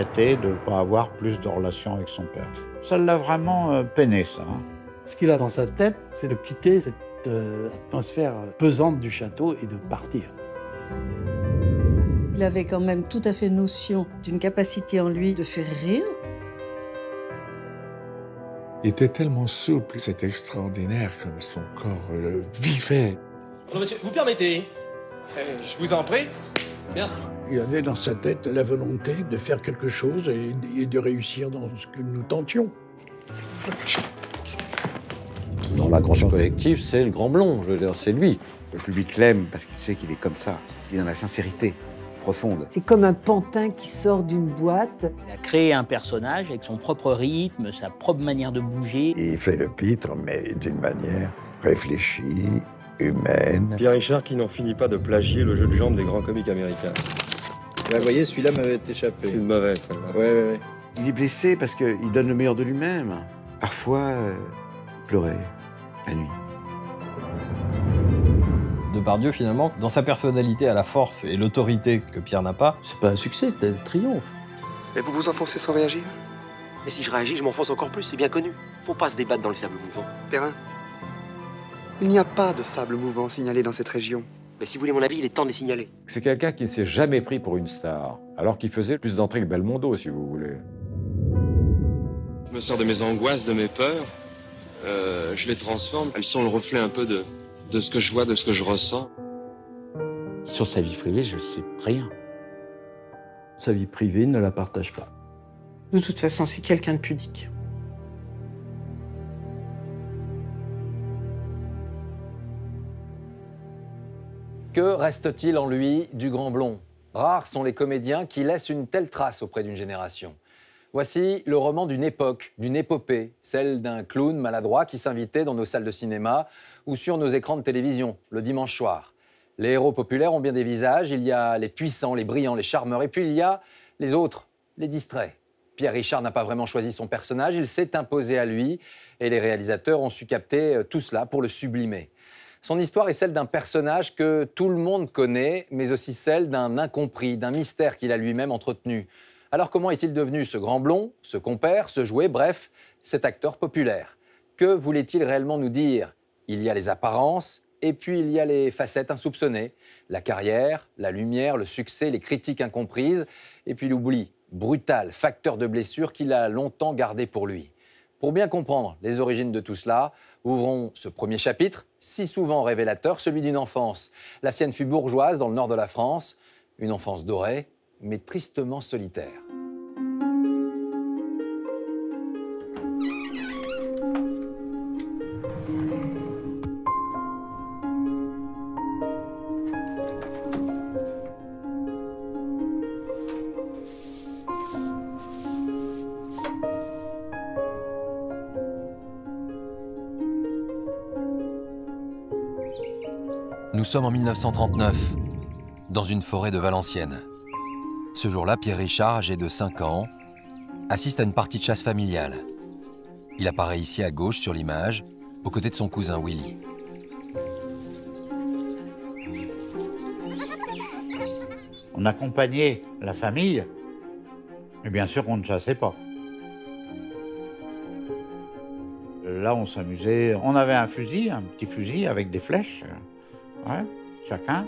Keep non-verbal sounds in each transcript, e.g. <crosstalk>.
Regretté de ne pas avoir plus de relations avec son père. Ça l'a vraiment euh, peiné, ça. hein. Ce qu'il a dans sa tête, c'est de quitter cette euh, atmosphère pesante du château et de partir. Il avait quand même tout à fait notion d'une capacité en lui de faire rire. Il était tellement souple, c'était extraordinaire comme son corps euh, vivait. Monsieur, vous permettez? Euh, Je vous en prie. Merci. Il avait dans sa tête la volonté de faire quelque chose et, et de réussir dans ce que nous tentions. Dans l'inconscient collectif, c'est le grand blond, je veux dire, c'est lui. Le public l'aime parce qu'il sait qu'il est comme ça. Il est dans la sincérité profonde. C'est comme un pantin qui sort d'une boîte. Il a créé un personnage avec son propre rythme, sa propre manière de bouger. Il fait le pitre, mais d'une manière réfléchie, humaine. Pierre Richard qui n'en finit pas de plagier le jeu de jambes des grands comiques américains. Vous voyez, celui-là m'avait échappé. C'est une mauvaise, celle-là. Ouais, ouais, ouais. Il est blessé parce qu'il donne le meilleur de lui-même. Parfois, euh, il pleurait la nuit. Depardieu, finalement, dans sa personnalité, à la force et l'autorité que Pierre n'a pas, C'est pas un succès, c'est un triomphe. Et vous vous enfoncez sans réagir? Et si je réagis, je m'enfonce encore plus, c'est bien connu. Faut pas se débattre dans le sable mouvant. Perrin Il n'y a pas de sable mouvant signalé dans cette région. Mais si vous voulez mon avis, il est temps de les signaler. C'est quelqu'un qui ne s'est jamais pris pour une star, alors qu'il faisait plus d'entrées que Belmondo, si vous voulez. Je me sors de mes angoisses, de mes peurs. euh, je les transforme. Elles sont le reflet un peu de, de ce que je vois, de ce que je ressens. Sur sa vie privée, je ne sais rien. Sa vie privée il ne la partage pas. De toute façon, c'est quelqu'un de pudique. Que reste-t-il en lui du grand blond? Rares sont les comédiens qui laissent une telle trace auprès d'une génération. Voici le roman d'une époque, d'une épopée, celle d'un clown maladroit qui s'invitait dans nos salles de cinéma ou sur nos écrans de télévision le dimanche soir. Les héros populaires ont bien des visages, il y a les puissants, les brillants, les charmeurs, et puis il y a les autres, les distraits. Pierre Richard n'a pas vraiment choisi son personnage, il s'est imposé à lui, et les réalisateurs ont su capter euh, tout cela pour le sublimer. Son histoire est celle d'un personnage que tout le monde connaît, mais aussi celle d'un incompris, d'un mystère qu'il a lui-même entretenu. Alors comment est-il devenu ce grand blond, ce compère, ce jouet, bref, cet acteur populaire? Que voulait-il réellement nous dire? Il y a les apparences, et puis il y a les facettes insoupçonnées, la carrière, la lumière, le succès, les critiques incomprises, et puis l'oubli, brutal, facteur de blessure qu'il a longtemps gardé pour lui. Pour bien comprendre les origines de tout cela, ouvrons ce premier chapitre, si souvent révélateur, celui d'une enfance. La sienne fut bourgeoise dans le nord de la France, une enfance dorée, mais tristement solitaire. Sommes en 1939, dans une forêt de Valenciennes. Ce jour-là, Pierre Richard, âgé de 5 ans, assiste à une partie de chasse familiale. Il apparaît ici à gauche sur l'image, aux côtés de son cousin Willy. On accompagnait la famille, mais bien sûr on ne chassait pas. Là, on s'amusait. On avait un fusil, un petit fusil avec des flèches. Ouais, chacun.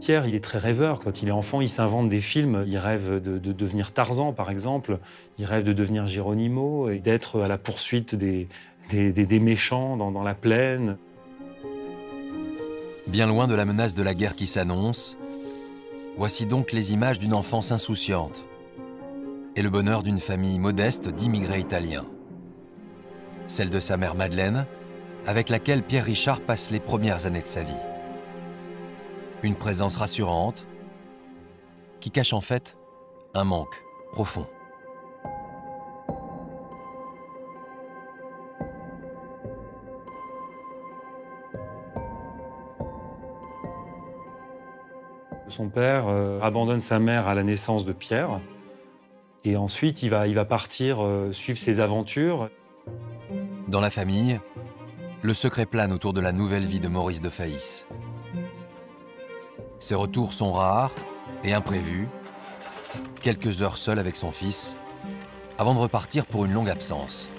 Pierre, il est très rêveur. Quand il est enfant, il s'invente des films. Il rêve de, de devenir Tarzan, par exemple. Il rêve de devenir Géronimo et d'être à la poursuite des, des, des- des méchants dans, dans la plaine. Bien loin de la menace de la guerre qui s'annonce, voici donc les images d'une enfance insouciante et le bonheur d'une famille modeste d'immigrés italiens. Celle de sa mère Madeleine, avec laquelle Pierre Richard passe les premières années de sa vie. Une présence rassurante qui cache en fait un manque profond. Son père euh, abandonne sa mère à la naissance de Pierre. Et ensuite, il va, il va partir euh, suivre ses aventures. Dans la famille, le secret plane autour de la nouvelle vie de Maurice de Faïs. Ses retours sont rares et imprévu, quelques heures seul avec son fils, avant de repartir pour une longue absence.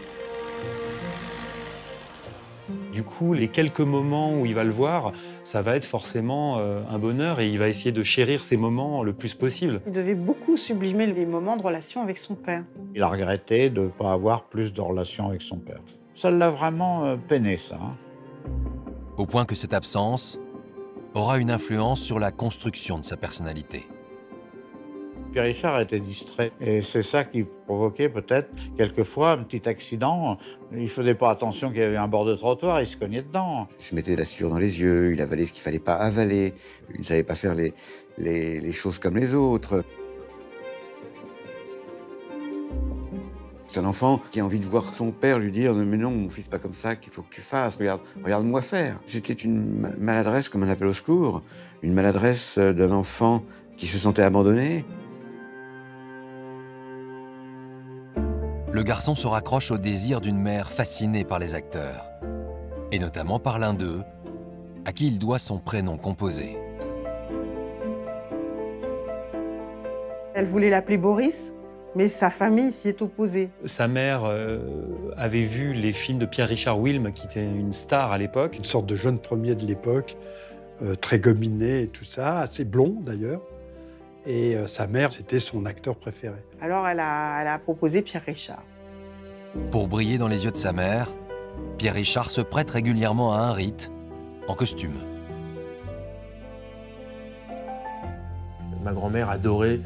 Du coup, les quelques moments où il va le voir, ça va être forcément euh, un bonheur et il va essayer de chérir ces moments le plus possible. Il devait beaucoup sublimer les moments de relation avec son père. Il a regretté de ne pas avoir plus de relations avec son père. Ça l'a vraiment euh, peiné, ça. hein. Au point que cette absence aura une influence sur la construction de sa personnalité. Pierre Richard était distrait. Et c'est ça qui provoquait peut-être quelquefois un petit accident. Il ne faisait pas attention qu'il y avait un bord de trottoir, il se cognait dedans. Il se mettait de la suture dans les yeux, il avalait ce qu'il fallait pas avaler, il ne savait pas faire les, les, les choses comme les autres. C'est un enfant qui a envie de voir son père lui dire Mais non, mon fils, pas comme ça qu'il faut que tu fasses, regarde, regarde-moi faire. C'était une ma- maladresse comme un appel au secours, une maladresse euh, d'un enfant qui se sentait abandonné. Le garçon se raccroche au désir d'une mère fascinée par les acteurs, et notamment par l'un d'eux, à qui il doit son prénom composé. Elle voulait l'appeler Boris, mais sa famille s'y est opposée. Sa mère euh, avait vu les films de Pierre-Richard Wilm, qui était une star à l'époque. Une sorte de jeune premier de l'époque, euh, très gominé et tout ça, assez blond d'ailleurs. Et euh, sa mère, c'était son acteur préféré. Alors elle a, elle a proposé Pierre Richard. Pour briller dans les yeux de sa mère, Pierre Richard se prête régulièrement à un rite, en costume. Ma grand-mère adorait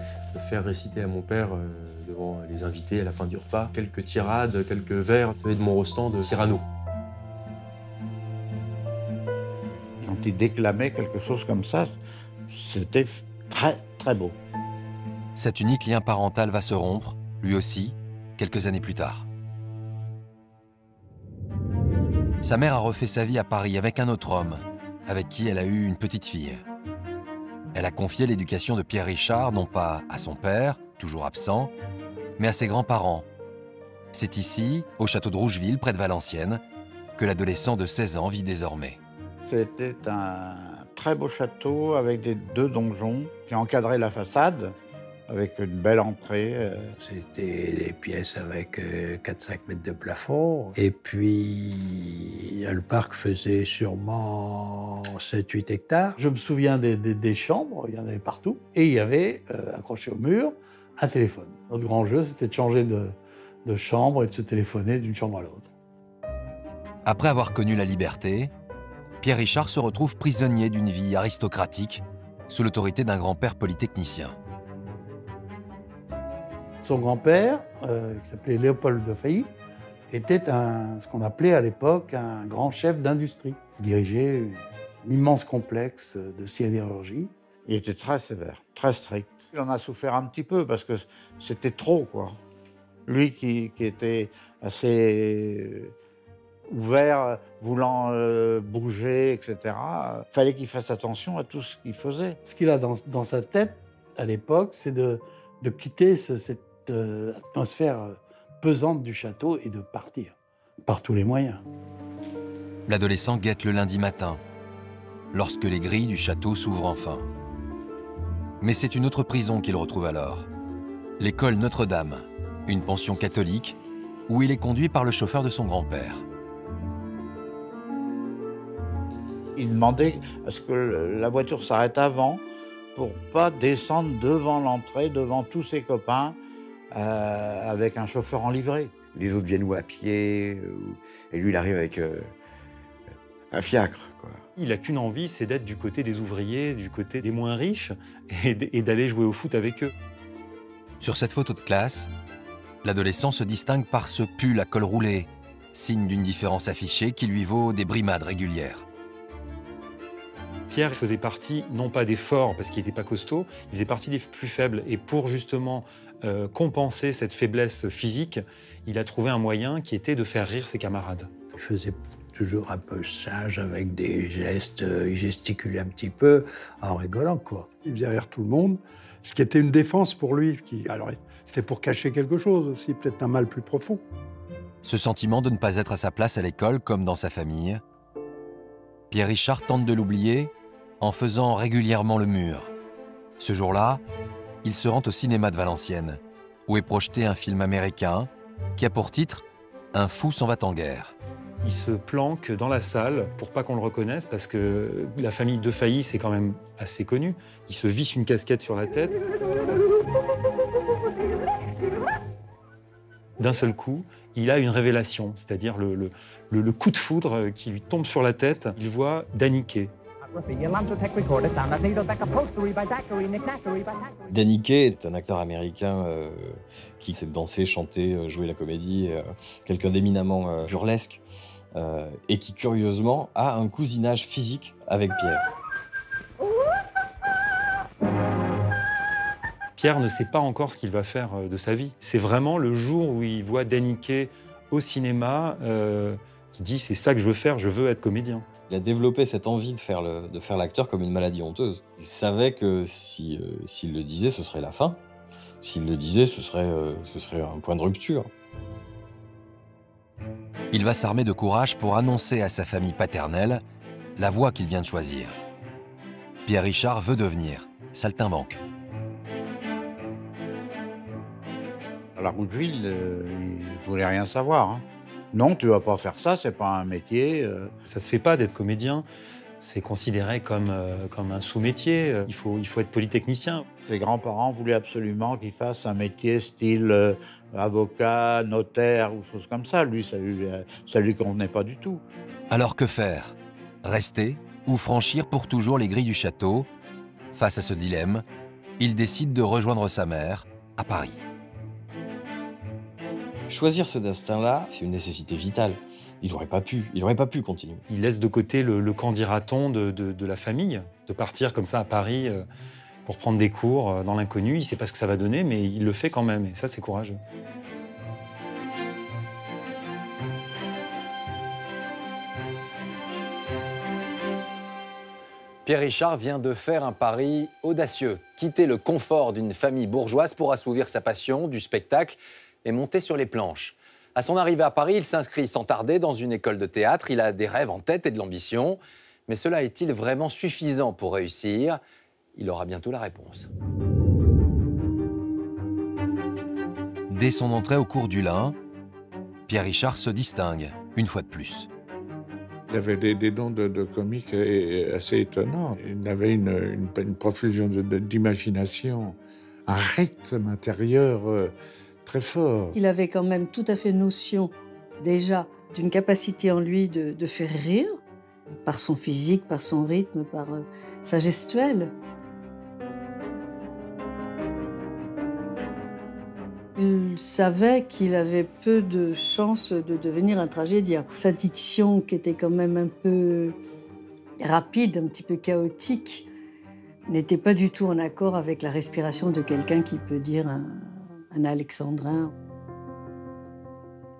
faire réciter à mon père euh, devant les invités à la fin du repas quelques tirades, quelques vers de mon Rostand de Cyrano. Quand il déclamait quelque chose comme ça, c'était très, très beau. Cet unique lien parental va se rompre, lui aussi, quelques années plus tard. Sa mère a refait sa vie à Paris avec un autre homme, avec qui elle a eu une petite fille. Elle a confié l'éducation de Pierre Richard non pas à son père, toujours absent, mais à ses grands-parents. C'est ici, au château de Rougeville, près de Valenciennes, que l'adolescent de 16 ans vit désormais. C'était un très beau château avec des deux donjons qui encadraient la façade, avec une belle entrée. euh. C'était des pièces avec euh, 4-5 mètres de plafond. Et puis, le parc faisait sûrement 7-8 hectares. Je me souviens des, des- des chambres, il y en avait partout. Et il y avait, euh, accroché au mur, un téléphone. Notre grand jeu, c'était de changer de, de chambre et de se téléphoner d'une chambre à l'autre. Après avoir connu la liberté, Pierre Richard se retrouve prisonnier d'une vie aristocratique sous l'autorité d'un grand-père polytechnicien. Son grand-père, euh, qui s'appelait Léopold de Failly, était un, ce qu'on appelait à l'époque un grand chef d'industrie. Il dirigeait un immense complexe de sidérurgie. Il était très sévère, très strict. Il en a souffert un petit peu parce que c'était trop, quoi. Lui qui, qui était assez ouvert, voulant euh, bouger, etc., euh, fallait qu'il fasse attention à tout ce qu'il faisait. Ce qu'il a dans, dans sa tête à l'époque, c'est de, de quitter ce- cette euh, atmosphère euh, pesante du château et de partir par tous les moyens. L'adolescent guette le lundi matin, lorsque les grilles du château s'ouvrent enfin. Mais c'est une autre prison qu'il retrouve alors. L'école Notre-Dame, une pension catholique, où il est conduit par le chauffeur de son grand-père. Il demandait à ce que la voiture s'arrête avant pour pas descendre devant l'entrée, devant tous ses copains, euh, avec un chauffeur en livrée. Les autres viennent ou à pied, ou- et lui, il arrive avec euh, un fiacre. Quoi. Il a qu'une envie, c'est d'être du côté des ouvriers, du côté des moins riches, et d'aller jouer au foot avec eux. Sur cette photo de classe, l'adolescent se distingue par ce pull à col roulé, signe d'une différence affichée qui lui vaut des brimades régulières. Pierre faisait partie, non pas des forts, parce qu'il n'était pas costaud, il faisait partie des plus faibles. Et pour justement euh, compenser cette faiblesse physique, il a trouvé un moyen qui était de faire rire ses camarades. Toujours un peu sage avec des gestes, euh, il gesticulait un petit peu en rigolant, quoi. Il faisait rire tout le monde, ce qui était une défense pour lui. Qui, alors, c'était pour cacher quelque chose aussi, peut-être un mal plus profond. Ce sentiment de ne pas être à sa place à l'école comme dans sa famille, Pierre Richard tente de l'oublier en faisant régulièrement le mur. Ce jour-là, il se rend au cinéma de Valenciennes, où est projeté un film américain qui a pour titre Un fou s'en va en guerre. Il se planque dans la salle pour pas qu'on le reconnaisse parce que la famille de Failly, c'est quand même assez connu. Il se visse une casquette sur la tête. D'un seul coup, il a une révélation, c'est-à-dire le, coup de foudre qui lui tombe sur la tête. Il voit. Danny Kaye est un acteur américain euh, qui sait danser, chanter, euh, jouer la comédie, euh, quelqu'un d'éminemment burlesque, euh, et qui curieusement a un cousinage physique avec Pierre. Pierre ne sait pas encore ce qu'il va faire euh, de sa vie. C'est vraiment le jour où il voit Daniké au cinéma euh, qui dit c'est ça que je veux faire, je veux être comédien. Il a développé cette envie de faire le- de faire l'acteur comme une maladie honteuse. Il savait que si, euh, s'il le disait, ce serait la fin. S'il le disait, ce serait, euh, ce serait un point de rupture. Il va s'armer de courage pour annoncer à sa famille paternelle la voie qu'il vient de choisir. Pierre Richard veut devenir saltimbanque. À la Rougeville, euh, il voulait rien savoir. hein. Non, tu vas pas faire ça, c'est pas un métier. euh. Ça se fait pas d'être comédien. C'est considéré comme, euh, comme un sous-métier. Il faut, il faut être polytechnicien. Ses grands-parents voulaient absolument qu'il fasse un métier style euh, avocat, notaire ou choses comme ça. Lui, ça lui, euh, ça lui convenait pas du tout. Alors que faire? Rester ou franchir pour toujours les grilles du château? Face à ce dilemme, il décide de rejoindre sa mère à Paris. Choisir ce destin-là, c'est une nécessité vitale. Il n'aurait pas pu, il aurait pas pu continuer. Il laisse de côté le, le candidaton de, de- de la famille, de partir comme ça à Paris euh, pour prendre des cours euh, dans l'inconnu. Il ne sait pas ce que ça va donner, mais il le fait quand même. Et ça, c'est courageux. Pierre Richard vient de faire un pari audacieux, quitter le confort d'une famille bourgeoise pour assouvir sa passion du spectacle et monter sur les planches. À son arrivée à Paris, il s'inscrit sans tarder dans une école de théâtre. Il a des rêves en tête et de l'ambition. Mais cela est-il vraiment suffisant pour réussir? Il aura bientôt la réponse. Dès son entrée au cours du Lin, Pierre Richard se distingue, une fois de plus. Il avait des, des dons de, de comique assez étonnants. Il avait une, une- une profusion d'imagination, un rythme intérieur euh, Il avait quand même tout à fait notion déjà d'une capacité en lui de, de faire rire, par son physique, par son rythme, par euh, sa gestuelle. Il savait qu'il avait peu de chances de devenir un tragédien. Sa diction, qui était quand même un peu rapide, un petit peu chaotique, n'était pas du tout en accord avec la respiration de quelqu'un qui peut dire un, un alexandrin.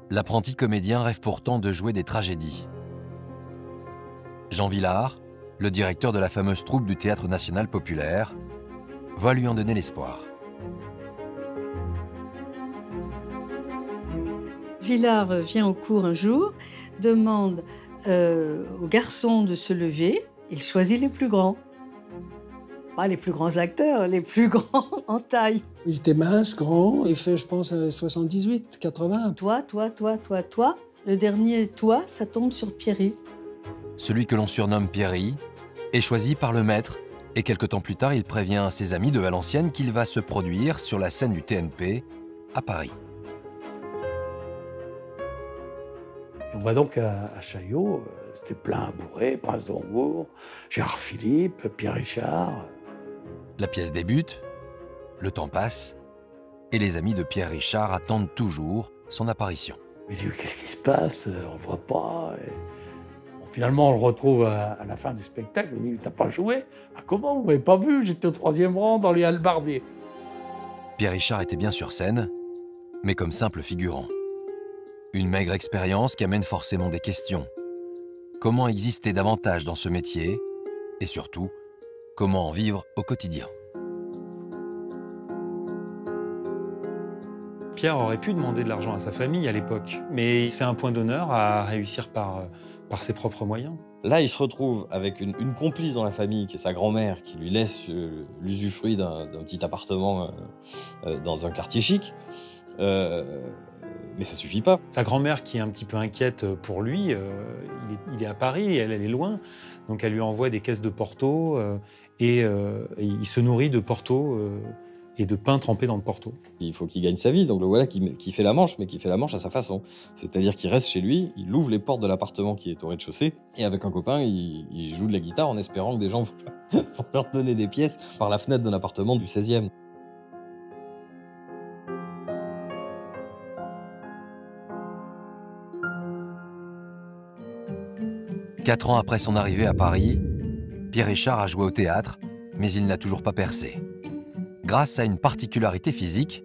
L'apprenti comédien rêve pourtant de jouer des tragédies. Jean Villard, le directeur de la fameuse troupe du Théâtre national populaire, va lui en donner l'espoir. Villard vient au cours un jour, demande euh, aux garçons de se lever. Il choisit les plus grands. Pas les plus grands acteurs, les plus grands <laughs> en taille. Il était mince, grand, il fait, je pense, euh, 78, 80. Toi, toi, toi, toi, toi. Le dernier, toi, ça tombe sur Pierry. Celui que l'on surnomme Pierry est choisi par le maître et quelque temps plus tard, il prévient ses amis de Valenciennes qu'il va se produire sur la scène du TNP à Paris. On va donc à, à Chaillot, euh, c'était plein à bourrer, Prince d'Hambourg, Gérard Philippe, Pierre Richard. La pièce débute, le temps passe, et les amis de Pierre Richard attendent toujours son apparition. Dit qu'est-ce qui se passe? On ne voit pas. Et bon, finalement, on le retrouve à, à la fin du spectacle. Il dit t'as pas joué? Ah, Comment? Vous m'avez pas vu J'étais au troisième rang dans les hallebardiers. Pierre Richard était bien sur scène, mais comme simple figurant. Une maigre expérience qui amène forcément des questions. Comment exister davantage dans ce métier? Et surtout, comment en vivre au quotidien? Pierre aurait pu demander de l'argent à sa famille à l'époque, mais il se fait un point d'honneur à réussir par, par ses propres moyens. Là, il se retrouve avec une, une complice dans la famille, qui est sa grand-mère, qui lui laisse euh, l'usufruit d'un petit appartement euh, euh, dans un quartier chic. Euh, mais ça suffit pas. Sa grand-mère, qui est un petit peu inquiète pour lui, euh, il, est, il est à Paris, elle, elle est loin. Donc elle lui envoie des caisses de Porto euh, et, euh, il se nourrit de Porto euh, et de pain trempé dans le Porto. Il faut qu'il gagne sa vie, donc le voilà qui, qui fait la manche, mais qui fait la manche à sa façon. C'est-à-dire qu'il reste chez lui, il ouvre les portes de l'appartement qui est au rez-de-chaussée, et avec un copain, il, il joue de la guitare en espérant que des gens vont <laughs> vont leur donner des pièces par la fenêtre d'un appartement du 16e. Quatre ans après son arrivée à Paris, Pierre Richard a joué au théâtre, mais il n'a toujours pas percé. Grâce à une particularité physique,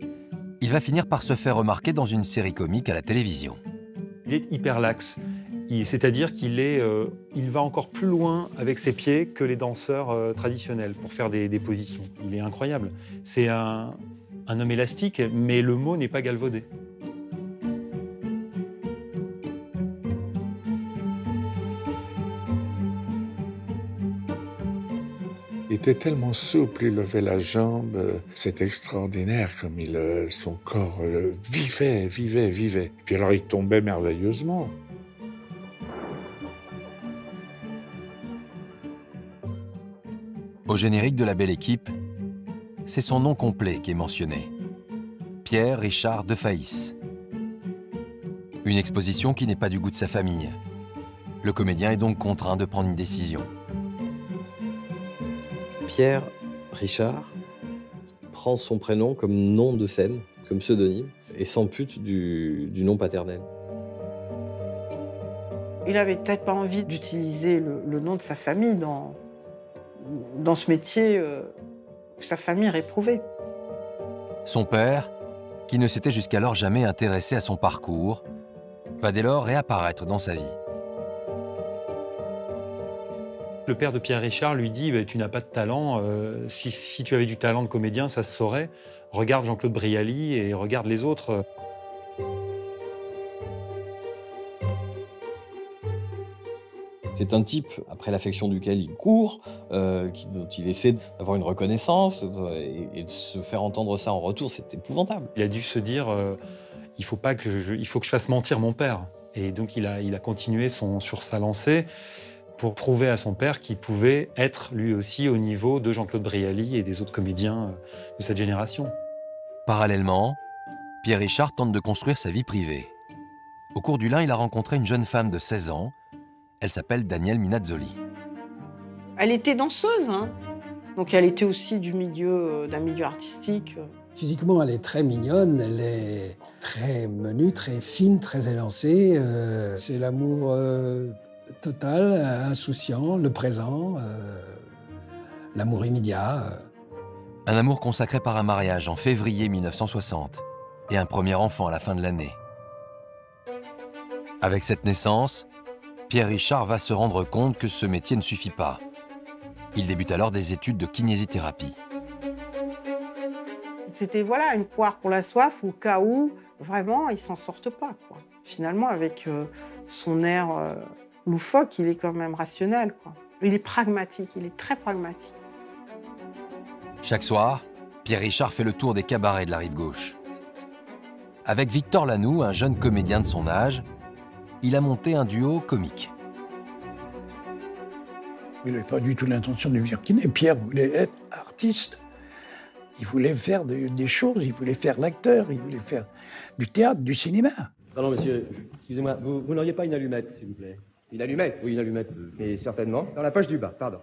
il va finir par se faire remarquer dans une série comique à la télévision. Il est hyper laxe. Il- C'est-à-dire qu'il euh, va encore plus loin avec ses pieds que les danseurs euh, traditionnels pour faire des, des positions. Il est incroyable. C'est un homme élastique, mais le mot n'est pas galvaudé. Était tellement souple, il levait la jambe. euh, C'est extraordinaire comme il, euh, son corps euh, vivait, vivait, vivait. Puis alors il tombait merveilleusement. Au générique de la belle équipe, c'est son nom complet qui est mentionné. Pierre Richard de Faïs. Une exposition qui n'est pas du goût de sa famille. Le comédien est donc contraint de prendre une décision. Pierre Richard prend son prénom comme nom de scène, comme pseudonyme, et s'ampute du, du nom paternel. Il avait peut-être pas envie d'utiliser le, le nom de sa famille dans, dans ce métier euh, que sa famille réprouvait. Son père, qui ne s'était jusqu'alors jamais intéressé à son parcours, va dès lors réapparaître dans sa vie. Le père de Pierre Richard lui dit bah, Tu n'as pas de talent. euh, si, si tu avais du talent de comédien, ça se saurait. Regarde Jean-Claude Brialy et regarde les autres. C'est un type après l'affection duquel il court, euh, qui- dont il essaie d'avoir une reconnaissance et, et de se faire entendre ça en retour, c'est épouvantable. Il a dû se dire euh, il, faut pas que je, il faut que je fasse mentir mon père. Et donc il a, il a continué son, sur sa lancée pour prouver à son père qu'il pouvait être lui aussi au niveau de Jean-Claude Brialy et des autres comédiens euh, de cette génération. Parallèlement, Pierre Richard tente de construire sa vie privée. Au cours du lin, il a rencontré une jeune femme de 16 ans. Elle s'appelle Danielle Minazzoli. Elle était danseuse, hein. donc elle était aussi du milieu, euh, d'un milieu artistique. Physiquement, elle est très mignonne, elle est très menue, très fine, très élancée. euh, c'est l'amour euh, total, euh, insouciant, le présent, euh, l'amour immédiat. euh. Un amour consacré par un mariage en février 1960 et un premier enfant à la fin de l'année. Avec cette naissance, Pierre Richard va se rendre compte que ce métier ne suffit pas. Il débute alors des études de kinésithérapie. C'était voilà une poire pour la soif au cas où vraiment ils s'en sortent pas. Quoi. Finalement, avec euh, son air euh, loufoque, il est quand même rationnel. Quoi. Il est pragmatique, il est très pragmatique. Chaque soir, Pierre Richard fait le tour des cabarets de la rive gauche. Avec Victor Lanoux, un jeune comédien de son âge, il a monté un duo comique. Il n'avait pas du tout l'intention de devenir kiné. Pierre voulait être artiste. Il voulait faire de- des choses, il voulait faire l'acteur, il voulait faire du théâtre, du cinéma. Pardon, monsieur, excusez-moi, vous, vous n'auriez pas une allumette, s'il vous plaît? Une allumette Oui, une allumette. Mais certainement. Dans la poche du bas, pardon.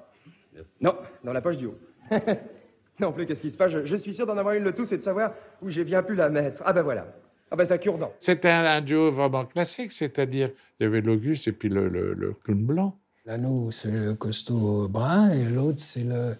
Non, dans la poche du haut. <laughs> non plus, qu'est-ce qui se passe? Je, je suis sûr d'en avoir une. Le tout, c'est de savoir où j'ai bien pu la mettre. Ah ben voilà. Ah ben c'est un cure-dent. C'était un, un duo vraiment classique, c'est-à-dire il y avait l'Auguste et puis le, le- le clown blanc. L'anneau, c'est le costaud brun, et l'autre, c'est le,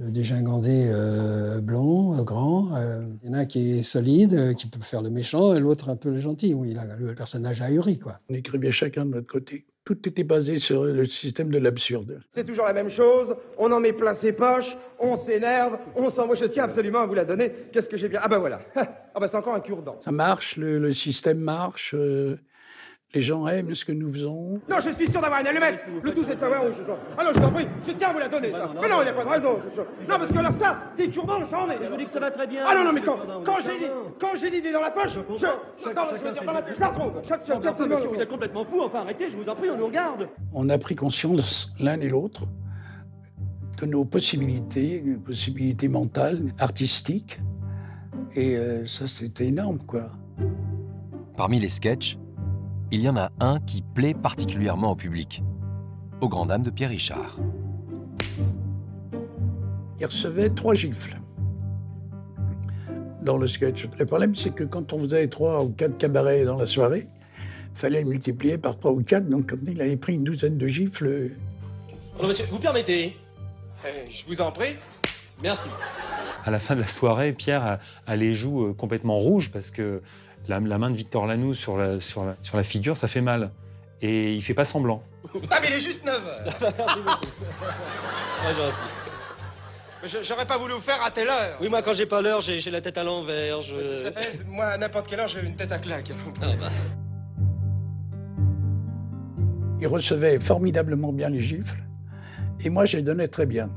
le dégingandé euh, blond, euh, grand. Euh, Il y en a un qui est solide, euh, qui peut faire le méchant, et l'autre un peu le gentil. Oui, il a le personnage ahuri, quoi. On écrivait chacun de notre côté. Tout était basé sur le système de l'absurde. C'est toujours la même chose. On en met plein ses poches, on s'énerve, on s'en... Moi, je tiens absolument à vous la donner. Qu'est-ce que j'ai bien? Ah ben voilà. <laughs> Ah ben c'est encore un cure-dent. Ça marche, le, le système marche. Les gens aiment ce que nous faisons. Non, je suis sûr d'avoir une allumette. Le tout, c'est de savoir où je suis. Alors, je vous en prie, je tiens à vous la donner, ça. Mais non, il n'y a pas de raison. je- Non, parce que alors ça, des cure-dents, j'en ai. Je vous dis que ça va très bien. Ah non, non, mais quand, quand j'ai ça dit, va. quand j'ai l'idée dans la poche, je, je, veux dire dans la poche, je la monsieur, vous êtes complètement fou. Enfin, arrêtez, je vous en prie, on nous regarde. On a pris conscience l'un et l'autre de nos possibilités, nos possibilités mentales, artistiques. Et euh, ça, c'était énorme, quoi. Parmi les sketchs, il y en a un qui plaît particulièrement au public, aux grandes dames de Pierre Richard. Il recevait trois gifles dans le sketch. Le problème, c'est que quand on faisait trois ou quatre cabarets dans la soirée, il fallait le multiplier par trois ou quatre. Donc, quand il avait pris une douzaine de gifles, monsieur, vous permettez Eh, Je vous en prie. Merci. À la fin de la soirée, Pierre a, a les joues euh, complètement rouges parce que la, la main de Victor Lanoux sur la, sur, la, sur la figure, ça fait mal. Et il fait pas semblant. <laughs> Ah, mais il est juste 9 <laughs> Merci beaucoup. <laughs> Ouais, j'aurais pas voulu vous faire rater l'heure. Oui, moi, quand j'ai pas l'heure, j'ai j'ai la tête à l'envers. Je... Ça fait, moi, à n'importe quelle heure, j'ai une tête à claque. Ah, bah. il recevait formidablement bien les gifles. Et moi, je les donnais très bien.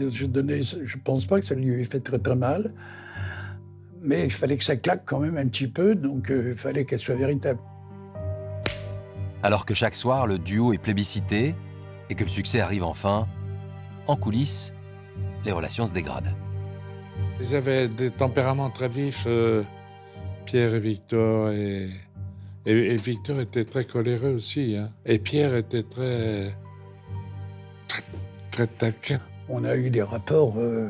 Je donnais, je pense pas que ça lui ait fait très très mal. Mais il fallait que ça claque quand même un petit peu, donc euh, il fallait qu'elle soit véritable. Alors que chaque soir, le duo est plébiscité et que le succès arrive enfin, en coulisses, les relations se dégradent. Ils avaient des tempéraments très vifs, euh, Pierre et Victor. Et, et, et Victor était très coléreux aussi. hein. Et Pierre était très. très, très taquin. On a eu des rapports euh,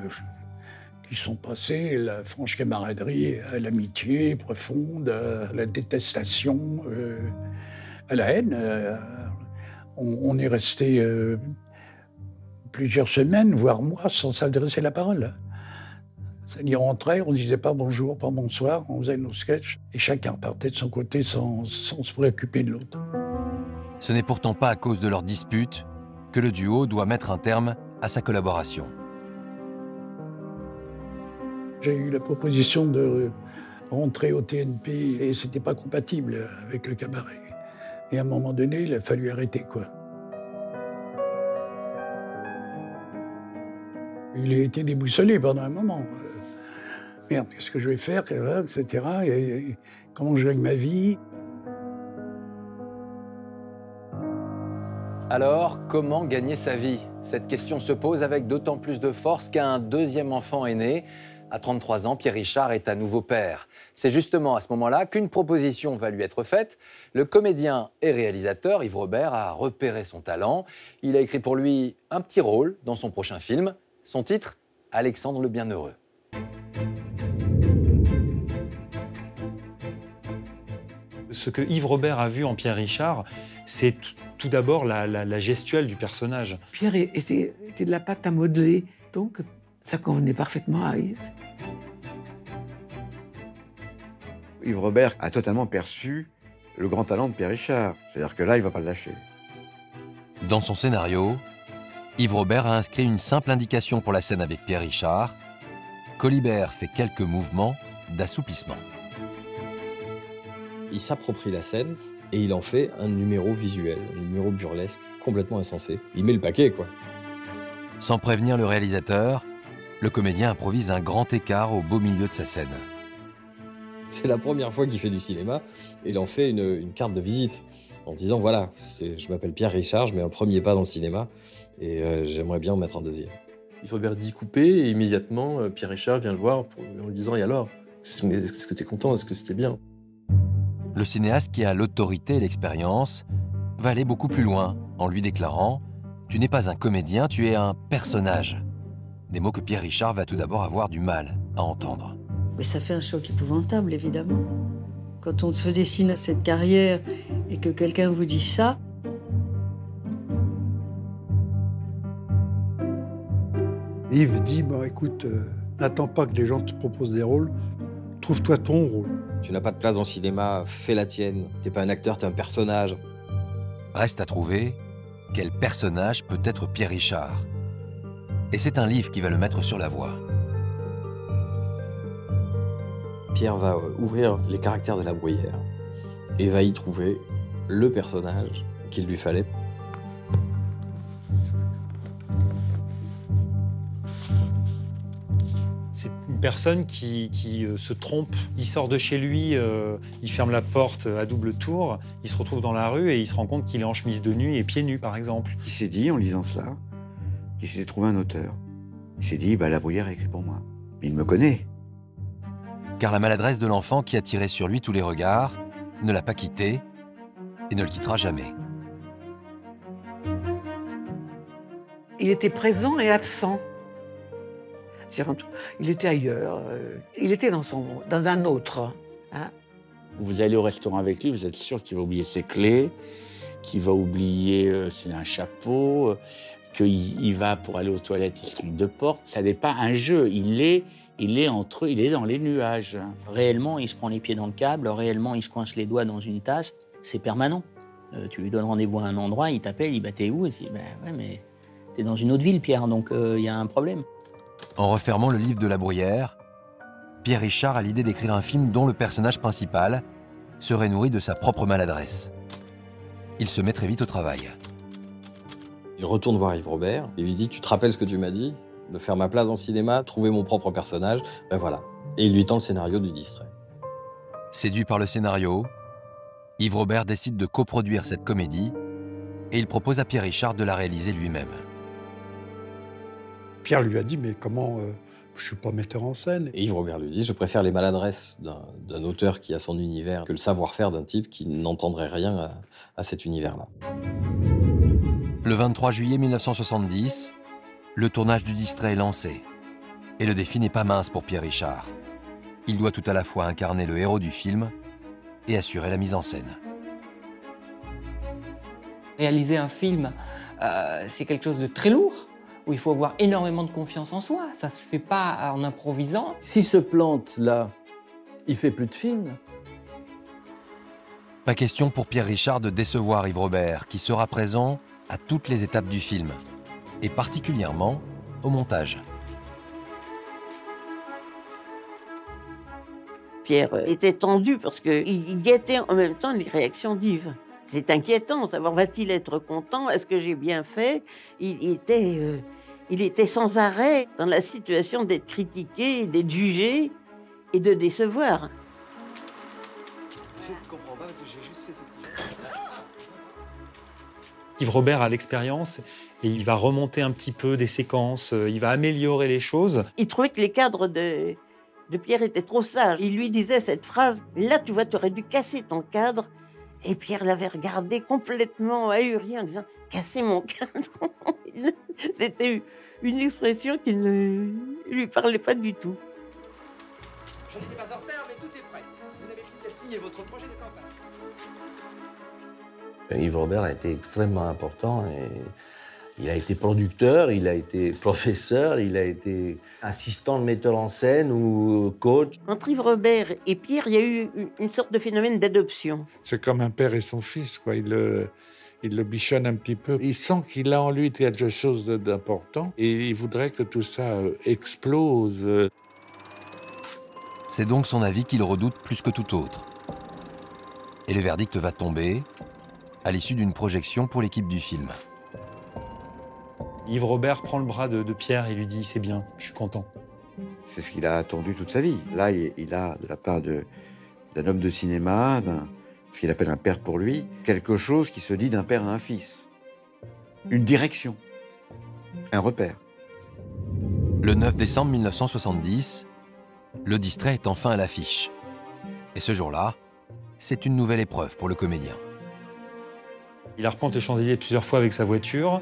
qui sont passés, la franche camaraderie à l'amitié profonde, à la détestation, euh, la haine. Euh, on, est resté euh, plusieurs semaines, voire mois, sans s'adresser la parole. C'est-à-dire, on rentrait, on ne disait pas bonjour, pas bonsoir, on faisait nos sketchs, et chacun partait de son côté sans, sans se préoccuper de l'autre. Ce n'est pourtant pas à cause de leur dispute que le duo doit mettre un terme à sa collaboration. J'ai eu la proposition de rentrer au TNP et c'était pas compatible avec le cabaret. Et à un moment donné, il a fallu arrêter, quoi. Il a été déboussolé pendant un moment. Merde, qu'est-ce que je vais faire, etc. Et, et comment je gagne ma vie? Alors, comment gagner sa vie? Cette question se pose avec d'autant plus de force qu'un deuxième enfant est né. À 33 ans, Pierre Richard est à nouveau père. C'est justement à ce moment-là qu'une proposition va lui être faite. Le comédien et réalisateur Yves Robert a repéré son talent. Il a écrit pour lui un petit rôle dans son prochain film. Son titre Alexandre le Bienheureux. Ce que Yves Robert a vu en Pierre Richard, c'est tout, tout d'abord la, la- la gestuelle du personnage. Pierre était, était de la pâte à modeler, donc ça convenait parfaitement à Yves. Yves Robert a totalement perçu le grand talent de Pierre Richard. C'est-à-dire que là, il va pas le lâcher. Dans son scénario, Yves Robert a inscrit une simple indication pour la scène avec Pierre Richard. Colibert fait quelques mouvements d'assouplissement. Il s'approprie la scène et il en fait un numéro visuel, un numéro burlesque complètement insensé. Il met le paquet, quoi. Sans prévenir le réalisateur, le comédien improvise un grand écart au beau milieu de sa scène. C'est la première fois qu'il fait du cinéma et il en fait une, une carte de visite en disant voilà, je m'appelle Pierre Richard, je mets un premier pas dans le cinéma et euh, j'aimerais bien en mettre un deuxième. Il faut bien dit couper et immédiatement, euh, Pierre Richard vient le voir pour- en lui disant Et alors? Est-ce que tu es content? Est-ce que c'était bien? Le cinéaste qui a l'autorité et l'expérience va aller beaucoup plus loin en lui déclarant Tu n'es pas un comédien, tu es un personnage. Des mots que Pierre Richard va tout d'abord avoir du mal à entendre. Mais ça fait un choc épouvantable, évidemment. Quand on se dessine à cette carrière et que quelqu'un vous dit ça, Yves dit bah, écoute, euh, n'attends pas que les gens te proposent des rôles, trouve-toi ton rôle. Tu n'as pas de place dans le cinéma, fais la tienne. T'es pas un acteur, t'es un personnage. Reste à trouver quel personnage peut être Pierre Richard. Et c'est un livre qui va le mettre sur la voie. Pierre va euh, ouvrir les caractères de la bruyère et va y trouver le personnage qu'il lui fallait. C'est une personne qui, qui, euh, se trompe. Il sort de chez lui, euh, il ferme la porte à double tour, il se retrouve dans la rue et il se rend compte qu'il est en chemise de nuit et pieds nus, par exemple. Il s'est dit, en lisant cela, qu'il s'était trouvé un auteur. Il s'est dit, bah, la bruyère a écrit pour moi. Il me connaît. Car la maladresse de l'enfant qui attirait sur lui tous les regards ne l'a pas quitté et ne le quittera jamais. Il était présent et absent. Il était ailleurs. euh, Il était dans, son, dans un autre. hein. Vous allez au restaurant avec lui, vous êtes sûr qu'il va oublier ses clés, qu'il va oublier euh, c'est un chapeau, euh, qu'il il va pour aller aux toilettes, il se trompe de porte. Ça n'est pas un jeu, il est, il est entre il est dans les nuages. Réellement, il se prend les pieds dans le câble, réellement, il se coince les doigts dans une tasse. C'est permanent. Euh, tu lui donnes rendez-vous à un endroit, il t'appelle, il dit bah, T'es où? Il dit bah, Ouais, mais t'es dans une autre ville, Pierre, donc euh, il y a un problème. En refermant le livre de la bruyère, Pierre Richard a l'idée d'écrire un film dont le personnage principal serait nourri de sa propre maladresse. Il se met très vite au travail. Il retourne voir Yves Robert et lui dit Tu te rappelles ce que tu m'as dit? De faire ma place dans le cinéma, trouver mon propre personnage Ben voilà. Et il lui tend le scénario du distrait. Séduit par le scénario, Yves Robert décide de coproduire cette comédie et il propose à Pierre Richard de la réaliser lui-même. Pierre lui a dit Mais comment euh, Je suis pas metteur en scène. Et Yves Robert lui dit Je préfère les maladresses d'un d'un auteur qui a son univers que le savoir-faire d'un type qui n'entendrait rien à, à cet univers-là. Le 23 juillet 1970, le tournage du distrait est lancé. Et le défi n'est pas mince pour Pierre Richard. Il doit tout à la fois incarner le héros du film et assurer la mise en scène. Réaliser un film, euh, c'est quelque chose de très lourd, où il faut avoir énormément de confiance en soi. Ça se fait pas en improvisant. Si se plante là, il fait plus de films. Pas question pour Pierre Richard de décevoir Yves Robert, qui sera présent à toutes les étapes du film, et particulièrement au montage. Pierre était tendu parce qu'il guettait en même temps les réactions d'Yves. C'est inquiétant, savoir va-t-il être content? Est-ce que j'ai bien fait? Il était, euh, il était sans arrêt dans la situation d'être critiqué, d'être jugé et de décevoir. Je ne comprends pas parce que j'ai juste fait ce petit. Yves Robert a l'expérience et il va remonter un petit peu des séquences, euh, il va améliorer les choses. Il trouvait que les cadres de, de Pierre étaient trop sages. Il lui disait cette phrase Là, tu vois, tu aurais dû casser ton cadre. Et Pierre l'avait regardé complètement ahuri en disant Casser mon cadre <laughs> C'était une expression qui ne lui parlait pas du tout. Je n'étais pas en retard, mais tout est prêt. Vous avez plus qu'à signer votre projet de campagne. Yves Robert a été extrêmement important et il a été producteur, il a été <laughs> professeur, il a été assistant de metteur en scène ou coach. Entre Yves Robert et Pierre, il y a eu une- sorte de phénomène d'adoption. C'est comme un père et son fils, quoi. Il le, il le bichonne un petit peu. Il sent qu'il a en lui quelque chose d'important et il voudrait que tout ça euh, explose. C'est donc son avis qu'il redoute plus que tout autre. Et le verdict va tomber à l'issue d'une projection pour l'équipe du film. Yves Robert prend le bras de, de Pierre et lui dit C'est bien, je suis content. C'est ce qu'il a attendu toute sa vie. Là, il il a, de la part de- d'un homme de cinéma, d'un ce qu'il appelle un père pour lui, quelque chose qui se dit d'un père à un fils. Une direction. Un repère. Le 9 décembre 1970, le distrait est enfin à l'affiche. Et ce jour-là, c'est une nouvelle épreuve pour le comédien. Il arpente les Champs-Élysées plusieurs fois avec sa voiture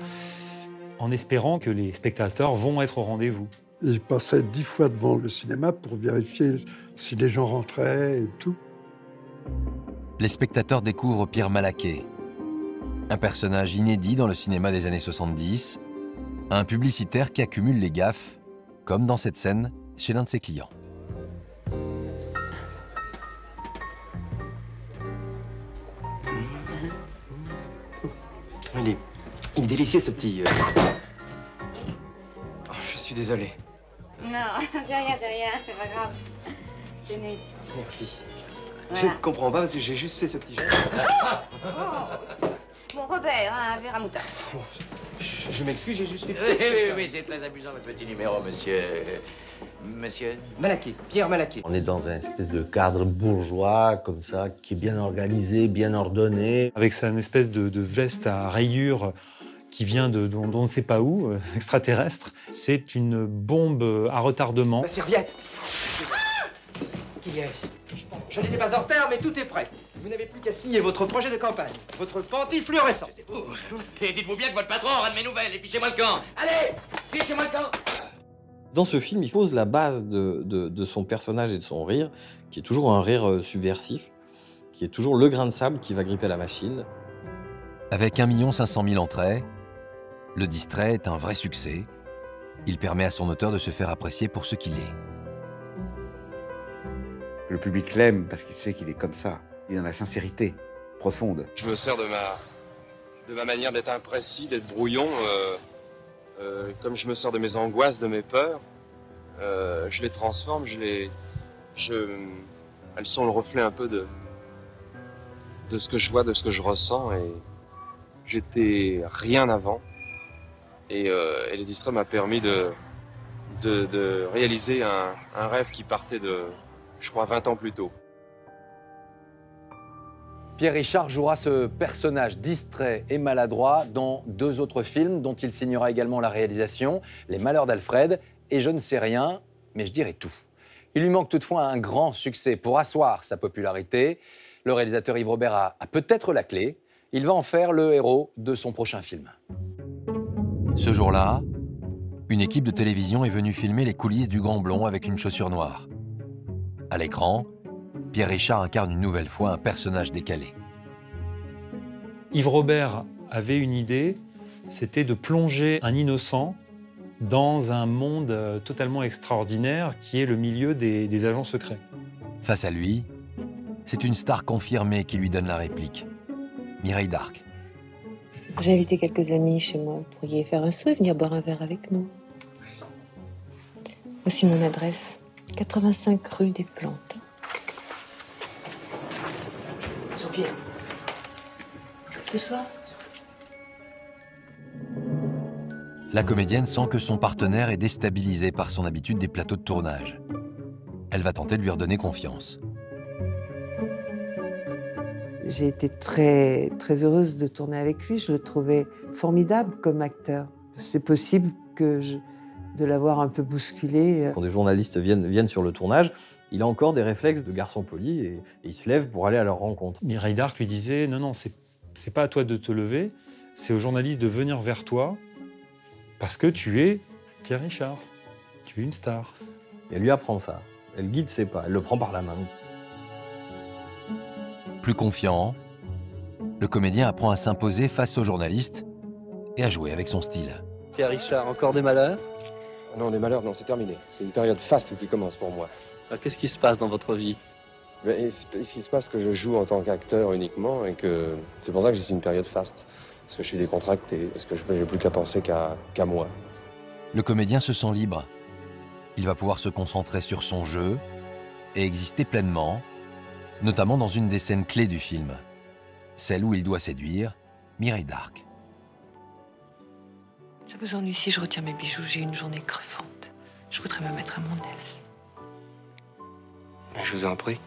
en espérant que les spectateurs vont être au rendez-vous. Il passait dix fois devant le cinéma pour vérifier si les gens rentraient et tout. Les spectateurs découvrent Pierre Malaquet, un personnage inédit dans le cinéma des années 70, un publicitaire qui accumule les gaffes, comme dans cette scène chez l'un de ses clients. Il est délicieux ce petit. euh. Oh, je suis désolé. Non, <laughs> c'est rien, c'est rien, c'est pas grave. Tenez. Merci. Je ne comprends pas parce que j'ai juste fait ce petit geste. Bon, Robert, un verre à moutarde. Je, je m'excuse, j'ai juste fait. Oui, oui, oui, c'est très amusant votre petit numéro, monsieur. Monsieur Malaqué, Pierre Malaqué. On est dans un espèce de cadre bourgeois, comme ça, qui est bien organisé, bien ordonné. Avec sa espèce de, de veste à rayures qui vient de dont, dont on ne sait pas où, euh, <laughs> extraterrestre. C'est une bombe à retardement. Ma serviette Qui est-ce Je n'étais pas en retard, mais tout est prêt. Vous n'avez plus qu'à signer votre projet de campagne, votre panty fluorescent. Et dites-vous bien que votre patron aura de mes nouvelles et fichez-moi le camp. Allez, fichez-moi le camp. Dans ce film, il pose la base de, de- de son personnage et de son rire, qui est toujours un rire euh, subversif, qui est toujours le grain de sable qui va gripper la machine. Avec 1 500 000 entrées, Le Distrait est un vrai succès. Il permet à son auteur de se faire apprécier pour ce qu'il est. Le public l'aime parce qu'il sait qu'il est comme ça. Il est dans la sincérité profonde. Je me sers de ma, de ma manière d'être imprécis, d'être brouillon, euh, euh, comme je me sers de mes angoisses, de mes peurs. Euh, je les transforme, je les, je, elles sont le reflet un peu de, de ce que je vois, de ce que je ressens. Et j'étais rien avant. Et, euh, et le distrait m'a permis de, réaliser un, rêve qui partait de, je crois, 20 ans plus tôt. Pierre Richard jouera ce personnage distrait et maladroit dans deux autres films dont il signera également la réalisation, Les Malheurs d'Alfred et Je ne sais rien, mais je dirai tout. Il lui manque toutefois un grand succès pour asseoir sa popularité. Le réalisateur Yves Robert a, a peut-être la clé. Il va en faire le héros de son prochain film. Ce jour-là, une équipe de télévision est venue filmer les coulisses du Grand Blond avec une chaussure noire. À l'écran, Pierre Richard incarne une nouvelle fois un personnage décalé. Yves Robert avait une idée, c'était de plonger un innocent dans un monde euh, totalement extraordinaire qui est le milieu des, des agents secrets. Face à lui, c'est une star confirmée qui lui donne la réplique. Mireille d'Arc. J'ai invité quelques amis chez moi. Vous pourriez faire un saut et venir boire un verre avec nous. Voici mon adresse. 85 rue des Plantes. Pied. Ce soir? La comédienne sent que son partenaire est déstabilisé par son habitude des plateaux de tournage. Elle va tenter de lui redonner confiance. J'ai été très, très heureuse de tourner avec lui. Je le trouvais formidable comme acteur. C'est possible que je, de l'avoir un peu bousculé. Quand des journalistes viennent, viennent sur le tournage, il a encore des réflexes de garçon poli et, et il se lève pour aller à leur rencontre. Mireille d'Arc lui disait Non, non, c'est c'est pas à toi de te lever, c'est aux journalistes de venir vers toi parce que tu es Pierre Richard. Tu es une star. Elle lui apprend ça. Elle guide ses pas. Elle le prend par la main. Plus confiant, le comédien apprend à s'imposer face aux journalistes et à jouer avec son style. Pierre Richard, encore des malheurs? Non, les malheurs, non, c'est terminé. C'est une période faste qui commence pour moi. Qu'est-ce qui se passe dans votre vie? Mais il se passe que je joue en tant qu'acteur uniquement et que c'est pour ça que je suis une période faste. Parce que je suis décontracté, parce que je n'ai plus qu'à penser qu'à qu'à moi. Le comédien se sent libre. Il va pouvoir se concentrer sur son jeu et exister pleinement, notamment dans une des scènes clés du film, celle où il doit séduire Mireille d'Arc. Ça vous ennuie si je retiens mes bijoux J'ai une journée crevante. Je voudrais me mettre à mon aise. Je vous en prie.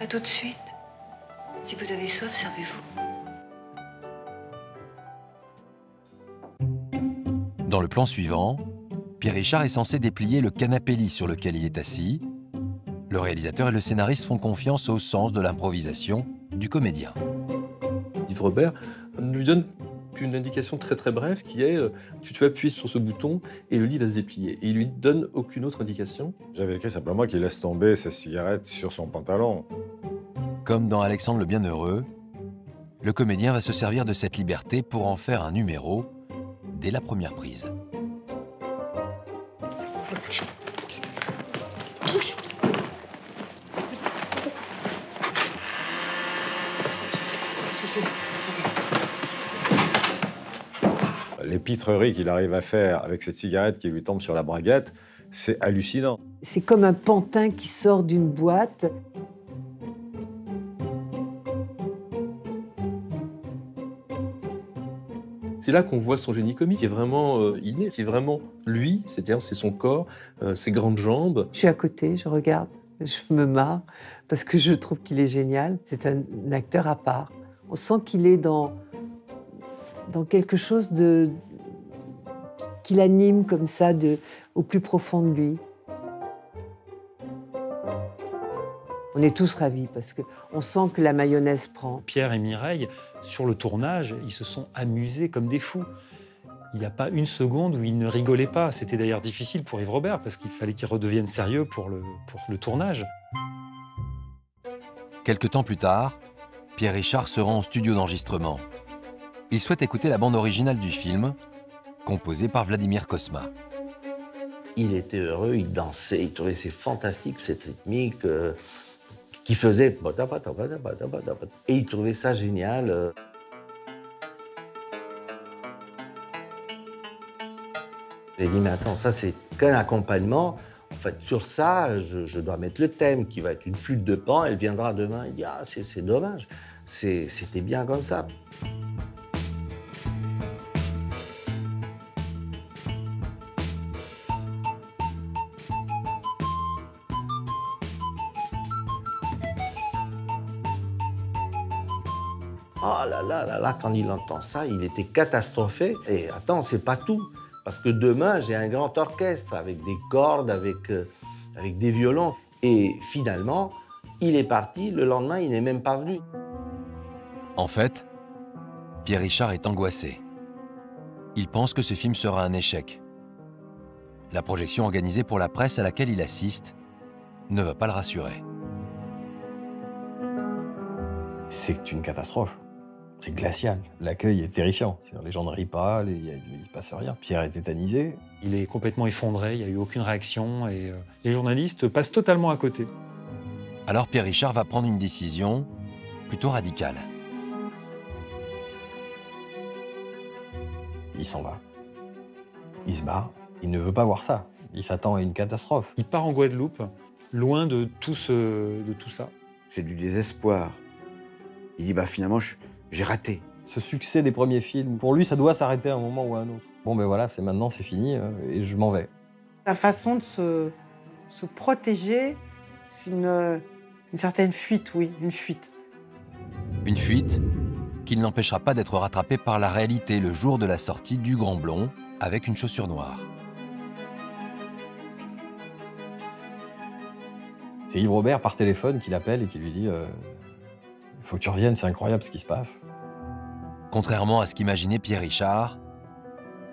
À tout de suite. Si vous avez soif, servez-vous. Dans le plan suivant, Pierre Richard est censé déplier le canapé-lit sur lequel il est assis. Le réalisateur et le scénariste font confiance au sens de l'improvisation du comédien. Yves Robert ne lui donne qu'une indication très très brève qui est euh, tu, tu appuies sur ce bouton et le lit va se déplier. Et il lui donne aucune autre indication. J'avais écrit simplement qu'il laisse tomber sa cigarette sur son pantalon. Comme dans Alexandre le Bienheureux, le comédien va se servir de cette liberté pour en faire un numéro dès la première prise. L'épitrerie qu'il arrive à faire avec cette cigarette qui lui tombe sur la braguette, c'est hallucinant. C'est comme un pantin qui sort d'une boîte. C'est là qu'on voit son génie comique qui est vraiment euh, inné, qui est vraiment lui, c'est-à-dire c'est son corps, euh, ses grandes jambes. Je suis à côté, je regarde, je me marre parce que je trouve qu'il est génial. C'est un acteur à part. On sent qu'il est dans, dans quelque chose de qui l'anime comme ça de, au plus profond de lui. On est tous ravis parce qu'on sent que la mayonnaise prend. Pierre et Mireille, sur le tournage, ils se sont amusés comme des fous. Il n'y a pas une seconde où ils ne rigolaient pas. C'était d'ailleurs difficile pour Yves Robert parce qu'il fallait qu'il redevienne sérieux pour le, pour le tournage. Quelque temps plus tard, Pierre Richard se rend au studio d'enregistrement. Il souhaite écouter la bande originale du film, composée par Vladimir Kosma. Il était heureux, il dansait, il trouvait c'est fantastique cette rythmique euh, qui faisait et il trouvait ça génial. euh. J'ai dit mais attends, ça c'est qu'un accompagnement. En fait, sur ça, je, dois mettre le thème qui va être une flûte de pan. Elle viendra demain. Il dit ah c'est dommage. C'était bien comme ça. Là là là là, quand il entend ça, il était catastrophé. Et attends, c'est pas tout. Parce que demain, j'ai un grand orchestre avec des cordes, avec, euh, avec des violons. Et finalement, il est parti. Le lendemain, il n'est même pas venu. En fait, Pierre Richard est angoissé. Il pense que ce film sera un échec. La projection organisée pour la presse à laquelle il assiste ne va pas le rassurer. C'est une catastrophe. C'est glacial. L'accueil est terrifiant. Les gens ne rient pas, les- il ne se passe rien. Pierre est tétanisé. Il est complètement effondré, il n'y a eu aucune réaction et euh, les journalistes passent totalement à côté. Alors Pierre Richard va prendre une décision plutôt radicale. Il s'en va. Il se barre. Il ne veut pas voir ça. Il s'attend à une catastrophe. Il part en Guadeloupe, loin de tout, ce- de tout ça. C'est du désespoir. Il dit bah finalement je- j'ai raté. Ce succès des premiers films, pour lui, ça doit s'arrêter à un moment ou à un autre. Bon, ben voilà, c'est maintenant, c'est fini, euh, et je m'en vais. Sa façon de se, se protéger, c'est une, une certaine fuite, oui, une fuite. Une fuite qui ne l'empêchera pas d'être rattrapé par la réalité le jour de la sortie du Grand Blond avec une chaussure noire. C'est Yves Robert par téléphone qui l'appelle et qui lui dit euh, faut que tu reviennes, c'est incroyable ce qui se passe. Contrairement à ce qu'imaginait Pierre Richard,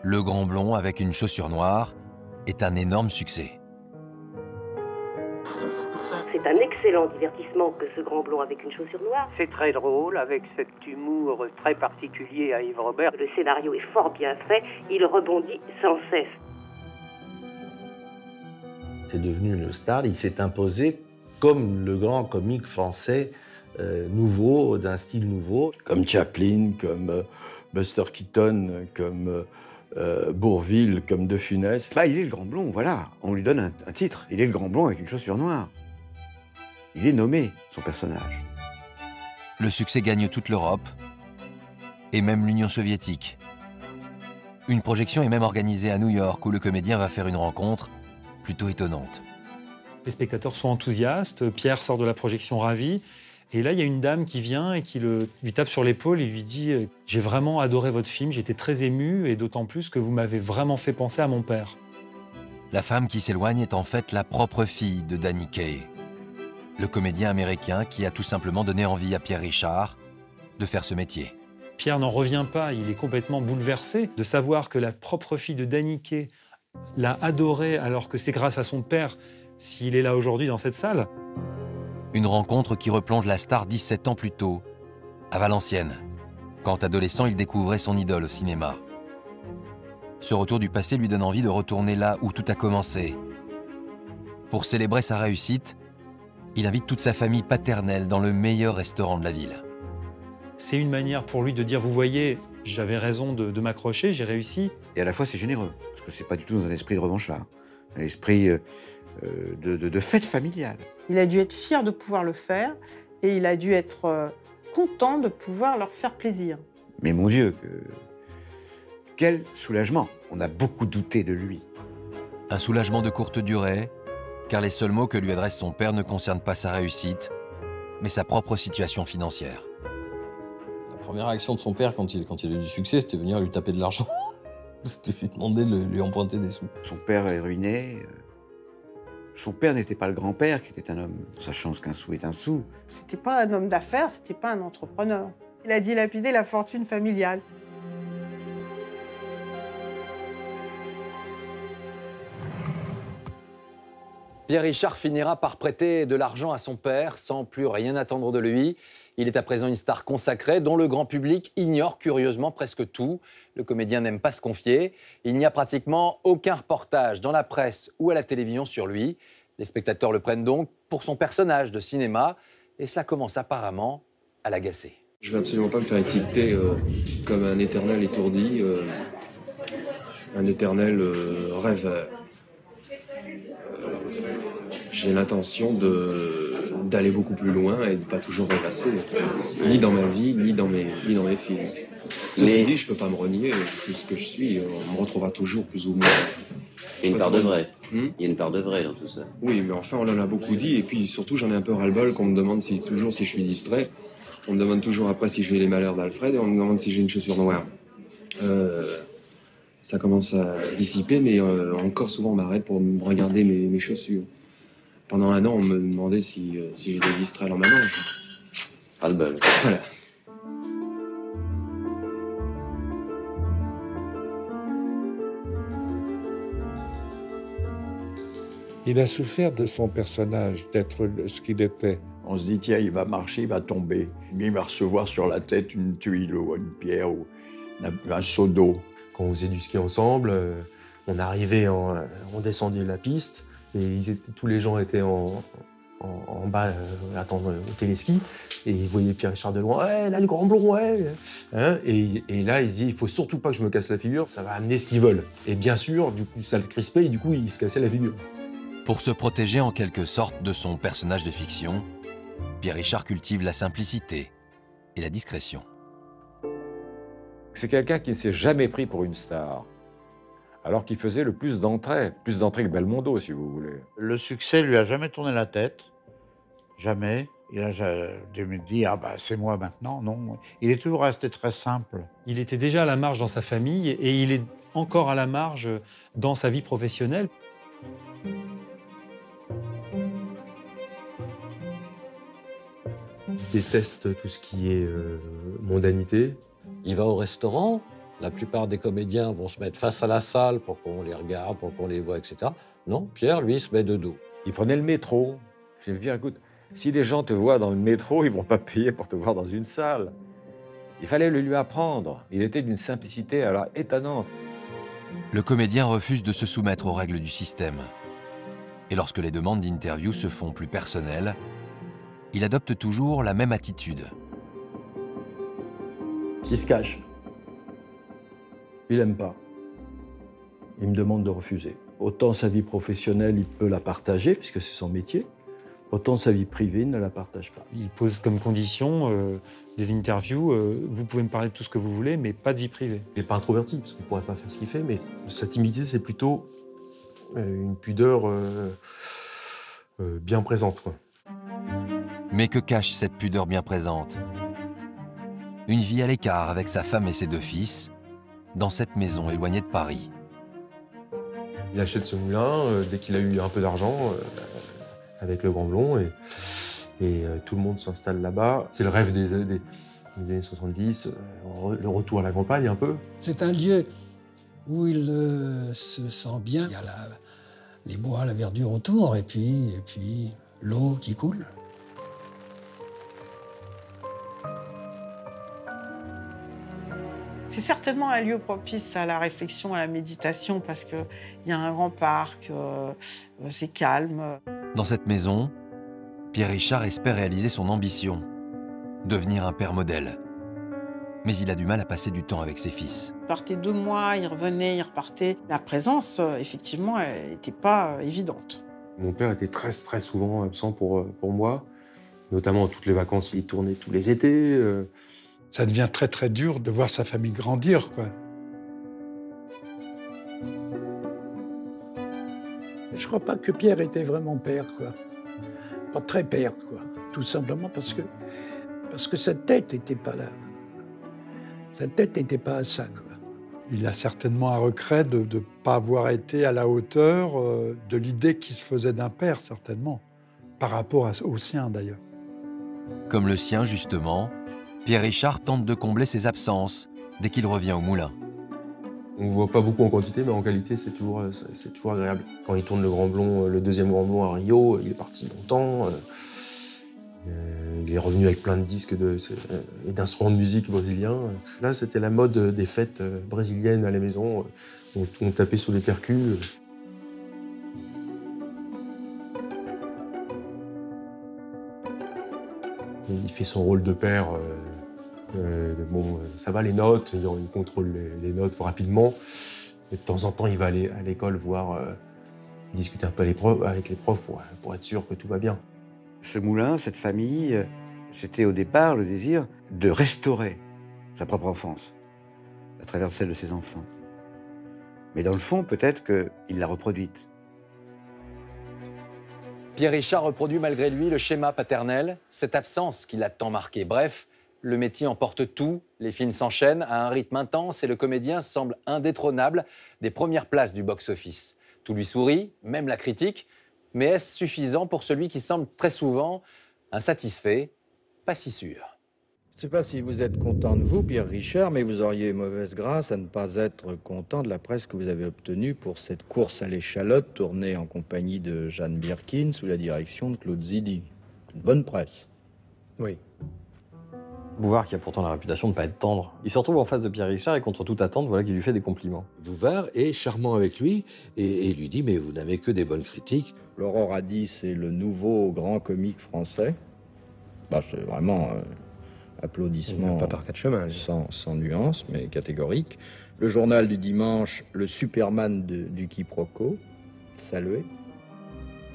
Le Grand Blond avec une chaussure noire est un énorme succès. C'est un excellent divertissement que ce grand blond avec une chaussure noire. C'est très drôle, avec cet humour très particulier à Yves Robert. Le scénario est fort bien fait, il rebondit sans cesse. C'est devenu une star. Il s'est imposé comme le grand comique français euh, nouveau, d'un style nouveau. Comme Chaplin, comme euh, Buster Keaton, comme euh, euh, Bourville, comme De Funès. Bah, il est le grand blond, voilà. On lui donne un, un titre. Il est le grand blond avec une chaussure noire. Il est nommé, son personnage. Le succès gagne toute l'Europe et même l'Union soviétique. Une projection est même organisée à New York où le comédien va faire une rencontre plutôt étonnante. Les spectateurs sont enthousiastes, Pierre sort de la projection ravi. Et là, il y a une dame qui vient et qui le- lui tape sur l'épaule et lui dit euh, J'ai vraiment adoré votre film, j'étais très ému et d'autant plus que vous m'avez vraiment fait penser à mon père. La femme qui s'éloigne est en fait la propre fille de Danny Kaye, le comédien américain qui a tout simplement donné envie à Pierre Richard de faire ce métier. Pierre n'en revient pas, il est complètement bouleversé de savoir que la propre fille de Daniké l'a adoré alors que c'est grâce à son père s'il est là aujourd'hui dans cette salle. Une rencontre qui replonge la star 17 ans plus tôt, à Valenciennes, quand adolescent il découvrait son idole au cinéma. Ce retour du passé lui donne envie de retourner là où tout a commencé. Pour célébrer sa réussite, il invite toute sa famille paternelle dans le meilleur restaurant de la ville. C'est une manière pour lui de dire Vous voyez, J'avais raison de, de m'accrocher, j'ai réussi. Et à la fois, c'est généreux, parce que c'est pas du tout dans un esprit de revanchard, un esprit euh, euh, de, de- de fête familiale. Il a dû être fier de pouvoir le faire et il a dû être euh, content de pouvoir leur faire plaisir. Mais mon Dieu, que... quel soulagement On a beaucoup douté de lui. Un soulagement de courte durée, car les seuls mots que lui adresse son père ne concernent pas sa réussite, mais sa propre situation financière. La première réaction de son père quand il, quand il a eu du succès, c'était venir lui taper de l'argent. <laughs> c'était lui demander de lui emprunter des sous. Son père est ruiné. Son père n'était pas le grand-père, qui était un homme, sachant ce qu'un sou est un sou. C'était pas un homme d'affaires, c'était pas un entrepreneur. Il a dilapidé la fortune familiale. Pierre Richard finira par prêter de l'argent à son père sans plus rien attendre de lui. Il est à présent une star consacrée dont le grand public ignore curieusement presque tout. Le comédien n'aime pas se confier. Il n'y a pratiquement aucun reportage dans la presse ou à la télévision sur lui. Les spectateurs le prennent donc pour son personnage de cinéma et cela commence apparemment à l'agacer. Je veux absolument pas me faire étiqueter euh, comme un éternel étourdi, euh, un éternel euh, rêveur. Euh, J'ai l'intention de d'aller beaucoup plus loin et de pas toujours rêvasser, ni dans ma vie, ni dans mes, ni dans mes films. Ceci Mais- dit, je peux pas me renier, c'est ce que je suis, on me retrouvera toujours plus ou moins. Il y a une part de vrai. Hmm Il y a une part de vrai dans tout ça. Oui, mais enfin, on en a beaucoup dit, et puis surtout, j'en ai un peu ras-le-bol qu'on me demande si, toujours si je suis distrait. On me demande toujours après si j'ai les malheurs d'Alfred, et on me demande si j'ai une chaussure noire. Euh, ça commence à se dissiper, mais euh, encore souvent, on m'arrête pour me regarder mes, mes chaussures. Pendant un an, on me demandait si, euh, si j'étais distrait dans ma manche. Ras-le-bol. Voilà. Il a souffert de son personnage, d'être le- ce qu'il était. On se dit, tiens, il va marcher, il va tomber. Il va recevoir sur la tête une tuile ou une pierre ou un, seau d'eau. Quand on faisait du ski ensemble, euh, on arrivait, en, euh, on descendait la piste et ils étaient- tous les gens étaient en, en, en bas euh, à attendre le téléski et ils voyaient Pierre Richard de loin. Ouais, là le grand blond, ouais. Hein, et, et là, il se dit, il faut surtout pas que je me casse la figure, ça va amener ce qu'ils veulent. Et bien sûr, du coup, ça le crispait et du coup, il se cassait la figure. Pour se protéger en quelque sorte de son personnage de fiction, Pierre Richard cultive la simplicité et la discrétion. C'est quelqu'un qui ne s'est jamais pris pour une star. Alors qu'il faisait le plus d'entrées, plus d'entrées que Belmondo, si vous voulez. Le succès lui a jamais tourné la tête. Jamais. Il a jamais dit Ah, bah, c'est moi maintenant. Non. Il est toujours resté très simple. Il était déjà à la marge dans sa famille et il est encore à la marge dans sa vie professionnelle. Il déteste tout ce qui est euh, mondanité. Il va au restaurant, la plupart des comédiens vont se mettre face à la salle pour qu'on les regarde, pour qu'on les voit, etc. Non, Pierre, lui, se met de dos. Il prenait le métro. J'ai dit, écoute, si les gens te voient dans le métro, ils vont pas payer pour te voir dans une salle. Il fallait le lui apprendre. Il était d'une simplicité alors étonnante. Le comédien refuse de se soumettre aux règles du système. Et lorsque les demandes d'interview se font plus personnelles, il adopte toujours la même attitude. Il se cache? Il aime pas. Il me demande de refuser. Autant sa vie professionnelle, il peut la partager, puisque c'est son métier. Autant sa vie privée, il ne la partage pas. Il pose comme condition euh, des interviews euh, vous pouvez me parler de tout ce que vous voulez, mais pas de vie privée. Il n'est pas introverti, parce qu'il ne pourrait pas faire ce qu'il fait, mais sa timidité, c'est plutôt euh, une pudeur euh, euh, bien présente. quoi. Mais que cache cette pudeur bien présente? Une vie à l'écart avec sa femme et ses deux fils, dans cette maison éloignée de Paris. Il achète ce moulin euh, dès qu'il a eu un peu d'argent euh, avec le Grand Blond et, et, euh, tout le monde s'installe là-bas. C'est le rêve des, des- des années 70, euh, le retour à la campagne un peu. C'est un lieu où il euh, se sent bien. Il y a la- les bois, la verdure autour, et puis, et puis l'eau qui coule. C'est certainement un lieu propice à la réflexion, à la méditation, parce qu'il y a un grand parc, euh, euh, c'est calme. Dans cette maison, Pierre Richard espère réaliser son ambition, devenir un père modèle. mais il a du mal à passer du temps avec ses fils. Il partait deux mois, il revenait, il repartait. La présence, euh, effectivement, n'était pas évidente. Mon père était très, très souvent absent pour, pour moi, notamment toutes les vacances, il tournait tous les étés. euh. Ça devient très très dur de voir sa famille grandir, quoi. Je crois pas que Pierre était vraiment père, quoi. Pas très père, quoi. Tout simplement parce que, parce que sa tête n'était pas là. Sa tête n'était pas à ça, quoi. Il a certainement un regret de ne pas avoir été à la hauteur euh, de l'idée qu'il se faisait d'un père, certainement, par rapport à- au sien d'ailleurs. Comme le sien, justement, Pierre Richard tente de combler ses absences dès qu'il revient au moulin. On ne voit pas beaucoup en quantité, mais en qualité, c'est toujours, euh, c'est toujours agréable. Quand il tourne le Grand Blond, euh, le deuxième Grand Blond à Rio, il est parti longtemps. euh, il est revenu avec plein de disques et d'instruments de musique brésiliens. Là, c'était la mode des fêtes brésiliennes à la maison. On, on tapait sur des percus. Il fait son rôle de père. Euh, bon, euh, ça va les notes, il, il contrôle les, les notes rapidement. Et de temps en temps, il va aller à l'école voir, euh, discuter un peu les profs- avec les profs pour, pour être sûr que tout va bien. Ce moulin, cette famille, c'était au départ le désir de restaurer sa propre enfance à travers celle de ses enfants. Mais dans le fond, peut-être qu'il l'a reproduite. Pierre Richard reproduit malgré lui le schéma paternel, cette absence qui l'a tant marqué. Bref, le métier emporte tout, les films s'enchaînent à un rythme intense et le comédien semble indétrônable des premières places du box-office. Tout lui sourit, même la critique, mais est-ce suffisant pour celui qui semble très souvent insatisfait? Pas si sûr. Je ne sais pas si vous êtes content de vous, Pierre Richard, mais vous auriez mauvaise grâce à ne pas être content de la presse que vous avez obtenue pour cette course à l'échalote tournée en compagnie de Jeanne Birkin sous la direction de Claude Zidi. Une bonne presse. Oui. Bouvard, qui a pourtant la réputation de ne pas être tendre, il se retrouve en face de Pierre Richard et contre toute attente, voilà qu'il lui fait des compliments. Bouvard est charmant avec lui et, et lui dit Mais vous n'avez que des bonnes critiques. L'aurore a dit c'est le nouveau grand comique français. Bah, c'est vraiment euh, applaudissement Pas par quatre chemins. sans, sans nuance, mais catégorique. Le journal du dimanche, le Superman de- du quiproquo, salué.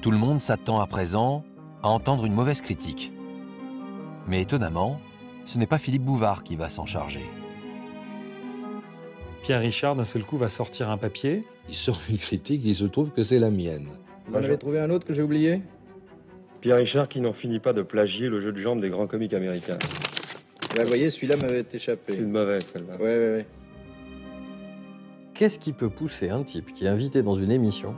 Tout le monde s'attend à présent à entendre une mauvaise critique. Mais étonnamment, ce n'est pas Philippe Bouvard qui va s'en charger. Pierre Richard, d'un seul coup, va sortir un papier. Il sort une critique, il se trouve que c'est la mienne. Vous en avez trouvé un autre que j'ai oublié? Pierre Richard qui n'en finit pas de plagier le jeu de jambes des grands comiques américains. Là, vous voyez, celui-là m'avait échappé. C'est une mauvaise, celle-là. Ouais, ouais, ouais. Qu'est-ce qui peut pousser un type qui est invité dans une émission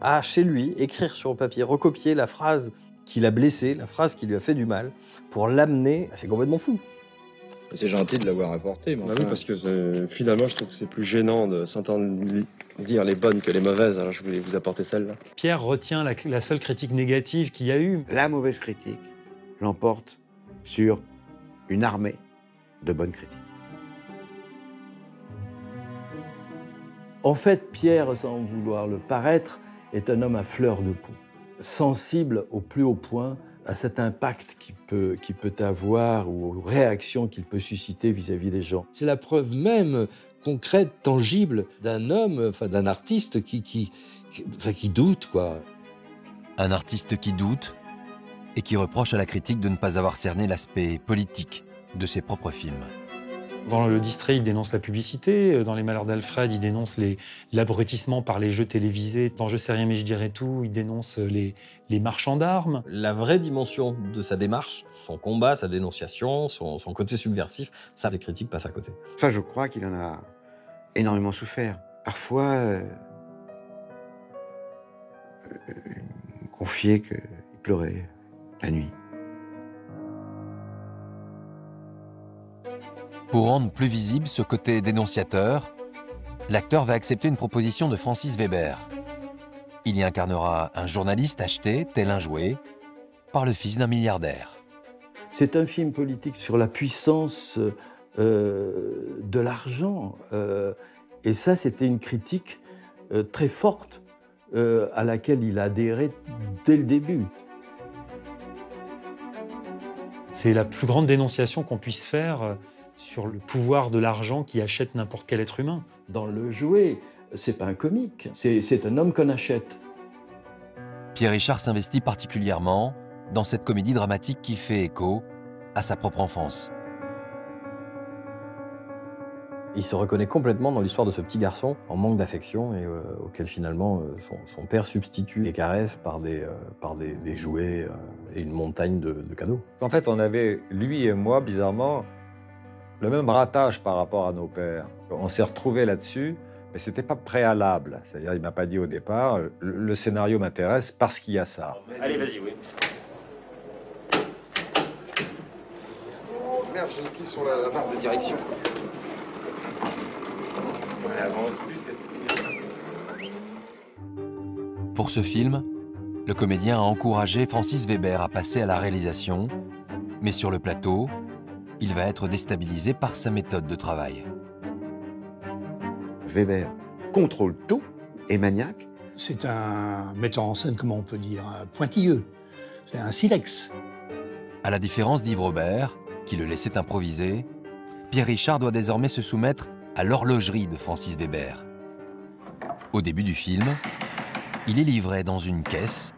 à, chez lui, écrire sur le papier, recopier la phrase qui l'a blessé, la phrase qui lui a fait du mal, pour l'amener C'est complètement fou. C'est gentil de l'avoir apporté, mais Ah oui, enfin, parce que finalement, je trouve que c'est plus gênant de s'entendre dire les bonnes que les mauvaises. Alors je voulais vous apporter celle-là. Pierre retient la, la seule critique négative qu'il y a eu. La mauvaise critique l'emporte sur une armée de bonnes critiques. En fait, Pierre, sans vouloir le paraître, est un homme à fleur de peau, sensible au plus haut point à cet impact qu'il peut, peut avoir ou aux réactions qu'il peut susciter vis-à-vis des gens. C'est la preuve même concrète, tangible d'un homme, enfin d'un artiste qui, qui, qui- enfin, qui doute, quoi. Un artiste qui doute et qui reproche à la critique de ne pas avoir cerné l'aspect politique de ses propres films. Dans Le Distrait, il dénonce la publicité. Euh, Dans Les Malheurs d'Alfred, il dénonce l'abrutissement par les jeux télévisés. Dans Je sais rien mais je dirais tout, il dénonce les, les marchands d'armes. La vraie dimension de sa démarche, son combat, sa dénonciation, son, son côté subversif, ça, les critiques passent à côté. Ça, je crois qu'il en a énormément souffert. Parfois, euh, euh, il me confiait qu'il pleurait la nuit. Pour rendre plus visible ce côté dénonciateur, l'acteur va accepter une proposition de Francis Weber. Il y incarnera un journaliste acheté, tel un jouet, par le fils d'un milliardaire. C'est un film politique sur la puissance euh, de l'argent. euh, et ça, c'était une critique euh, très forte euh, à laquelle il a adhéré dès le début. C'est la plus grande dénonciation qu'on puisse faire euh, sur le pouvoir de l'argent qui achète n'importe quel être humain. Dans le jouet, c'est pas un comique, c'est c'est un homme qu'on achète. Pierre Richard s'investit particulièrement dans cette comédie dramatique qui fait écho à sa propre enfance. Il se reconnaît complètement dans l'histoire de ce petit garçon en manque d'affection et euh, auquel finalement euh, son, son père substitue les caresses par des, euh, par des, des jouets euh, et une montagne de, de cadeaux. En fait, on avait, lui et moi, bizarrement, le même ratage par rapport à nos pères. On s'est retrouvés là-dessus, mais c'était pas préalable. C'est-à-dire, il m'a pas dit au départ, le, le scénario m'intéresse parce qu'il y a ça. Allez, vas-y, oui. Merde, j'ai cliqué sur la, la barre de direction. Ouais, avance plus, Pour ce film, le comédien a encouragé Francis Weber à passer à la réalisation, mais sur le plateau, il va être déstabilisé par sa méthode de travail. Weber contrôle tout, est maniaque. C'est un metteur en scène, comment on peut dire, un pointilleux. C'est un silex. À la différence d'Yves Robert, qui le laissait improviser, Pierre Richard doit désormais se soumettre à l'horlogerie de Francis Weber. Au début du film, il est livré dans une caisse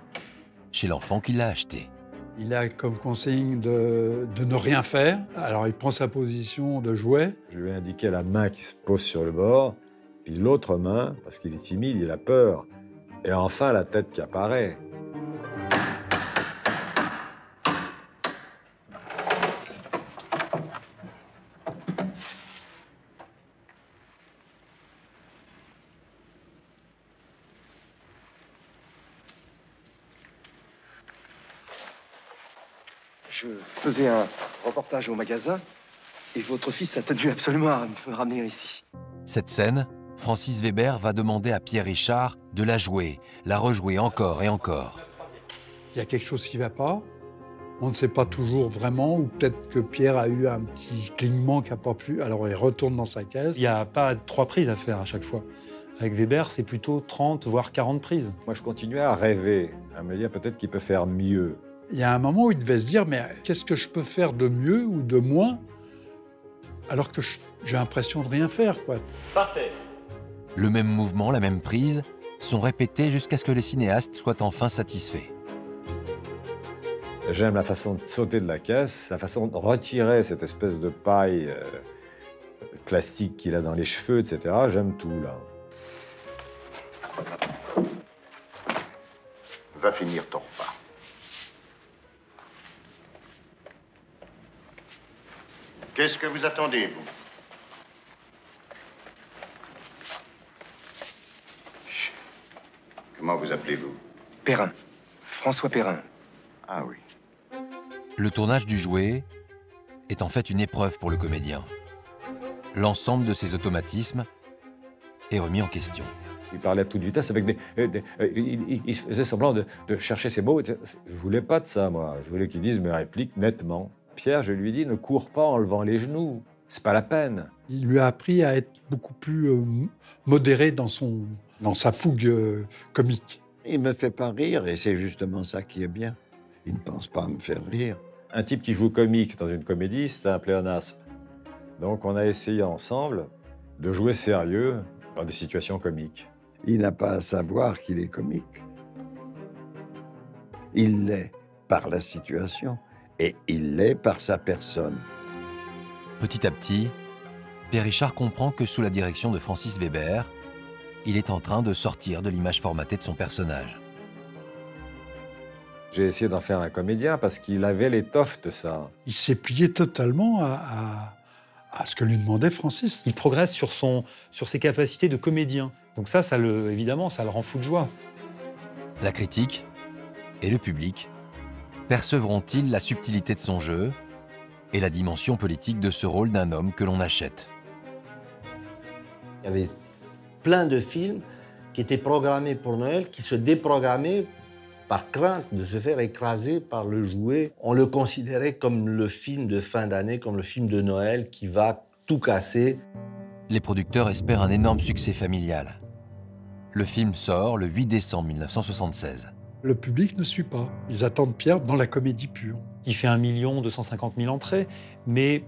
chez l'enfant qui l'a acheté. Il a comme consigne de, de ne rien faire. Alors il prend sa position de jouet. Je lui ai indiqué la main qui se pose sur le bord, puis l'autre main, parce qu'il est timide, il a peur. Et enfin, la tête qui apparaît. Je faisais un reportage au magasin et votre fils a tenu absolument à me ramener ici. Cette scène, Francis Weber va demander à Pierre Richard de la jouer, la rejouer encore et encore. Il y a quelque chose qui ne va pas. On ne sait pas toujours vraiment, ou peut-être que Pierre a eu un petit clignement qui n'a pas plu. Alors il retourne dans sa caisse. Il n'y a pas trois prises à faire à chaque fois. Avec Weber, c'est plutôt 30, voire 40 prises. Moi, je continuais à rêver, à me dire peut-être qu'il peut faire mieux. Il y a un moment où il devait se dire, mais qu'est-ce que je peux faire de mieux ou de moins alors que j'ai l'impression de rien faire. Quoi? Parfait. Le même mouvement, la même prise sont répétés jusqu'à ce que les cinéastes soient enfin satisfaits. J'aime la façon de sauter de la caisse, la façon de retirer cette espèce de paille euh, plastique qu'il a dans les cheveux, etc. J'aime tout, là. Va finir ton repas. Qu'est-ce que vous attendez, vous Chut. Comment vous appelez-vous Perrin. François Perrin. Ah oui. Le tournage du jouet est en fait une épreuve pour le comédien. L'ensemble de ses automatismes est remis en question. Il parlait à toute vitesse avec des. euh, des- euh, il, faisait semblant de, de chercher ses mots. Je voulais pas de ça, moi. Je voulais qu'il dise mes répliques nettement. Pierre, je lui dis, ne cours pas en levant les genoux. C'est pas la peine. Il lui a appris à être beaucoup plus euh, modéré dans, son, dans sa fougue euh, comique. Il me fait pas rire et c'est justement ça qui est bien. Il ne pense pas à me faire rire. Un type qui joue comique dans une comédie, c'est un pléonasme. Donc on a essayé ensemble de jouer sérieux dans des situations comiques. Il n'a pas à savoir qu'il est comique. Il l'est par la situation et il l'est par sa personne. Petit à petit, Pierre Richard comprend que sous la direction de Francis Weber, il est en train de sortir de l'image formatée de son personnage. J'ai essayé d'en faire un comédien parce qu'il avait l'étoffe de ça. Il s'est plié totalement à, à- à ce que lui demandait Francis. Il progresse sur, son, sur ses capacités de comédien. Donc ça, ça le, évidemment, ça le rend fou de joie. La critique et le public percevront-ils la subtilité de son jeu et la dimension politique de ce rôle d'un homme que l'on achète? Il y avait plein de films qui étaient programmés pour Noël, qui se déprogrammaient par crainte de se faire écraser par le jouet. On le considérait comme le film de fin d'année, comme le film de Noël qui va tout casser. Les producteurs espèrent un énorme succès familial. Le film sort le 8 décembre 1976. Le public ne suit pas. Ils attendent Pierre dans la comédie pure. Il fait 1 million 250 000 entrées, mais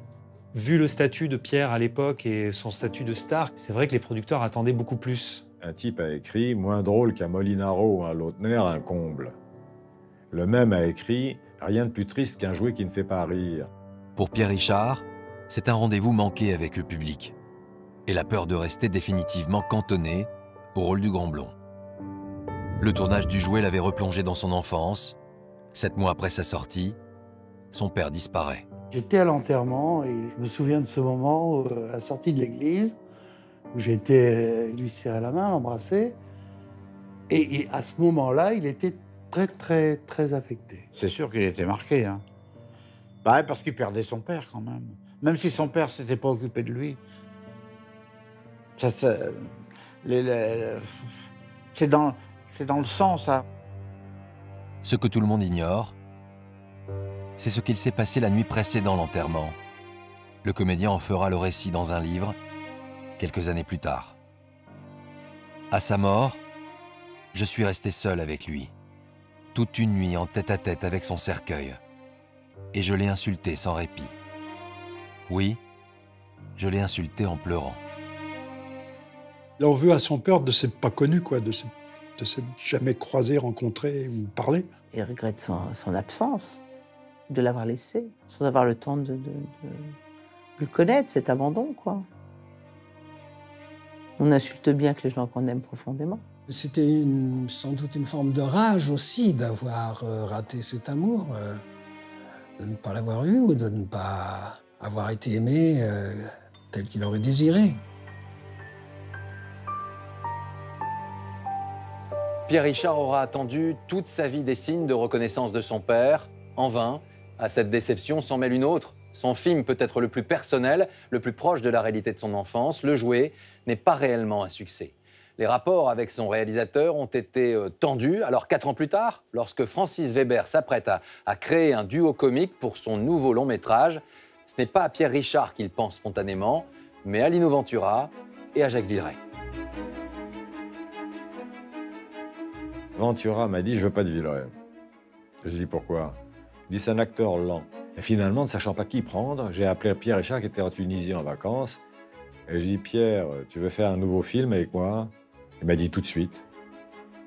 Vu le statut de Pierre à l'époque et son statut de star, c'est vrai que les producteurs attendaient beaucoup plus. Un type a écrit moins drôle qu'un Molinaro ou un Lautner, un comble. Le même a écrit rien de plus triste qu'un jouet qui ne fait pas rire. Pour Pierre Richard, c'est un rendez-vous manqué avec le public et la peur de rester définitivement cantonné au rôle du grand blond. Le tournage du jouet l'avait replongé dans son enfance. Sept mois après sa sortie, son père disparaît. J'étais à l'enterrement et je me souviens de ce moment, euh, à la sortie de l'église, où j'ai été euh, lui serrer la main, l'embrasser. Et, et à ce moment-là, il était très, très, très affecté. C'est sûr qu'il était marqué. Hein. Bah, parce qu'il perdait son père quand même. Même si son père s'était pas occupé de lui. Ça, ça- les- les- c'est dans, c'est dans le sang, ça. Ce que tout le monde ignore, c'est ce qu'il s'est passé la nuit précédant l'enterrement. Le comédien en fera le récit dans un livre, quelques années plus tard. À sa mort, je suis resté seul avec lui, toute une nuit en tête à tête avec son cercueil, et je l'ai insulté sans répit. Oui, je l'ai insulté en pleurant. Il en veut à son père de s'être pas connu, quoi, de s'être de s'être jamais croisé, rencontré ou parlé. Il regrette son, son absence, de l'avoir laissé, sans avoir le temps de, de- de- de le connaître, cet abandon, quoi. On insulte bien que les gens qu'on aime profondément. C'était sans doute une forme de rage aussi d'avoir euh, raté cet amour, euh, de ne pas l'avoir eu ou de ne pas avoir été aimé euh, tel qu'il aurait désiré. Pierre Richard aura attendu toute sa vie des signes de reconnaissance de son père. En vain, à cette déception s'en mêle une autre. Son film peut-être le plus personnel, le plus proche de la réalité de son enfance, Le Jouet, n'est pas réellement un succès. Les rapports avec son réalisateur ont été euh, tendus. Alors quatre ans plus tard, lorsque Francis Weber s'apprête à, à créer un duo comique pour son nouveau long métrage, ce n'est pas à Pierre Richard qu'il pense spontanément, mais à Lino Ventura et à Jacques Villeray. Ventura m'a dit Je veux pas de Villeray. Je dis pourquoi? Il dit C'est un acteur lent. Et finalement, ne sachant pas qui prendre, j'ai appelé Pierre Richard qui était en Tunisie en vacances. Et je dis Pierre, tu veux faire un nouveau film avec moi? Il m'a dit tout de suite.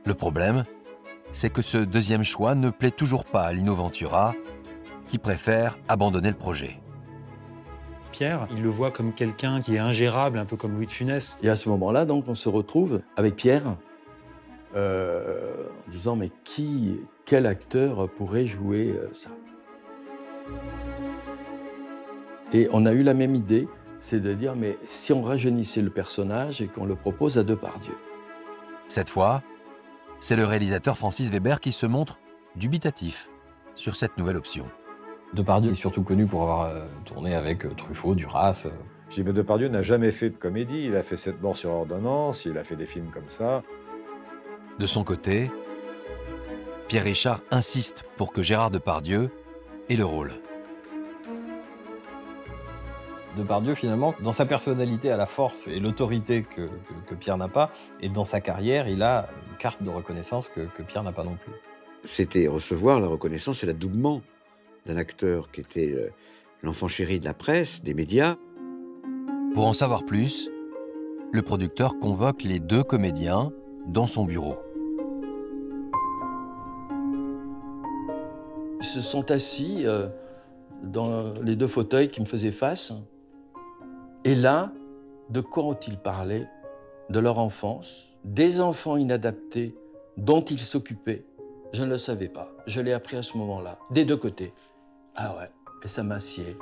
Le problème, c'est que ce deuxième choix ne plaît toujours pas à Lino Ventura, qui préfère abandonner le projet. Pierre, il le voit comme quelqu'un qui est ingérable, un peu comme Louis de Funès. Et à ce moment-là, donc, on se retrouve avec Pierre euh, en disant mais qui, quel acteur pourrait jouer euh, ça? Et on a eu la même idée, c'est de dire mais si on rajeunissait le personnage et qu'on le propose à Depardieu. Cette fois, c'est le réalisateur Francis Weber qui se montre dubitatif sur cette nouvelle option. Depardieu est surtout connu pour avoir euh, tourné avec Truffaut, Duras. mais Depardieu n'a jamais fait de comédie. Il a fait Sept morts sur ordonnance, il a fait des films comme ça. De son côté, Pierre Richard insiste pour que Gérard Depardieu ait le rôle. Depardieu, finalement, dans sa personnalité, a la force et l'autorité que, que- que Pierre n'a pas. Et dans sa carrière, il a une carte de reconnaissance que, que Pierre n'a pas non plus. C'était recevoir la reconnaissance et l'adoubement d'un acteur qui était euh, l'enfant chéri de la presse, des médias. Pour en savoir plus, le producteur convoque les deux comédiens dans son bureau. Ils se sont assis euh, dans les deux fauteuils qui me faisaient face. Et là, de quoi ont-ils parlé? De leur enfance, des enfants inadaptés dont ils s'occupaient? Je ne le savais pas. Je l'ai appris à ce moment-là, des deux côtés. Ah ouais, et ça m'assied.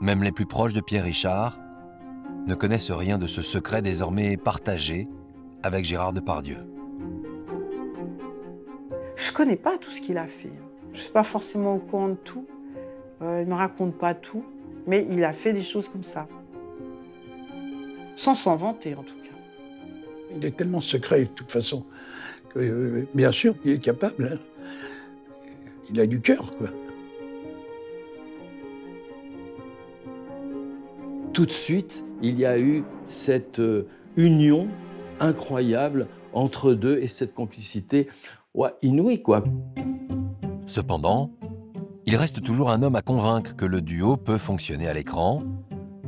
Même les plus proches de Pierre Richard ne connaissent rien de ce secret désormais partagé avec Gérard Depardieu. Je connais pas tout ce qu'il a fait. Je suis pas forcément au courant de tout. Euh, il me raconte pas tout, mais il a fait des choses comme ça. Sans s'en vanter, en tout cas. Il est tellement secret, de toute façon, que, euh, bien sûr, il est capable. hein. Il a du cœur, quoi. Tout de suite, il y a eu cette euh, union incroyable entre deux et cette complicité ouais, inouïe, quoi. Cependant, il reste toujours un homme à convaincre que le duo peut fonctionner à l'écran,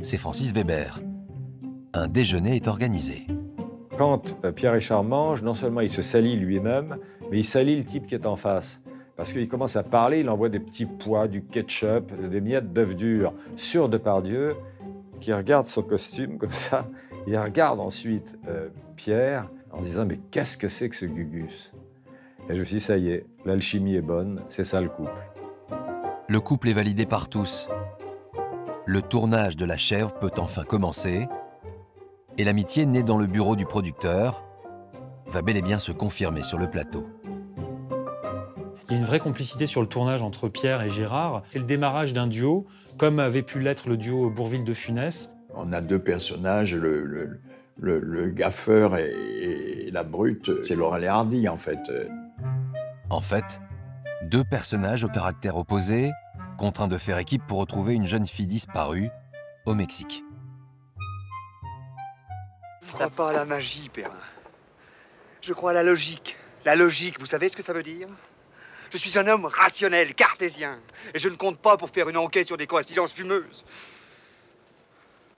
c'est Francis Weber. Un déjeuner est organisé. Quand euh, Pierre Richard mange, non seulement il se salit lui-même, mais il salit le type qui est en face. Parce qu'il commence à parler, il envoie des petits pois, du ketchup, des miettes d'œufs durs sur Depardieu, qui regarde son costume comme ça. Il regarde ensuite euh, Pierre en disant Mais qu'est-ce que c'est que ce Gugus? Et je me suis dit Ça y est, l'alchimie est bonne, c'est ça le couple. Le couple est validé par tous. Le tournage de La Chèvre peut enfin commencer. Et l'amitié née dans le bureau du producteur va bel et bien se confirmer sur le plateau. Il y a une vraie complicité sur le tournage entre Pierre et Gérard. C'est le démarrage d'un duo, comme avait pu l'être le duo Bourville de Funès. On a deux personnages, le, le, le, le gaffeur et, et, la brute, c'est Laurel et Hardy en fait. En fait, deux personnages au caractère opposé, contraints de faire équipe pour retrouver une jeune fille disparue au Mexique. Je crois pas à la magie, Perrin. Je crois à la logique. La logique, vous savez ce que ça veut dire? Je suis un homme rationnel, cartésien. Et je ne compte pas pour faire une enquête sur des coïncidences fumeuses.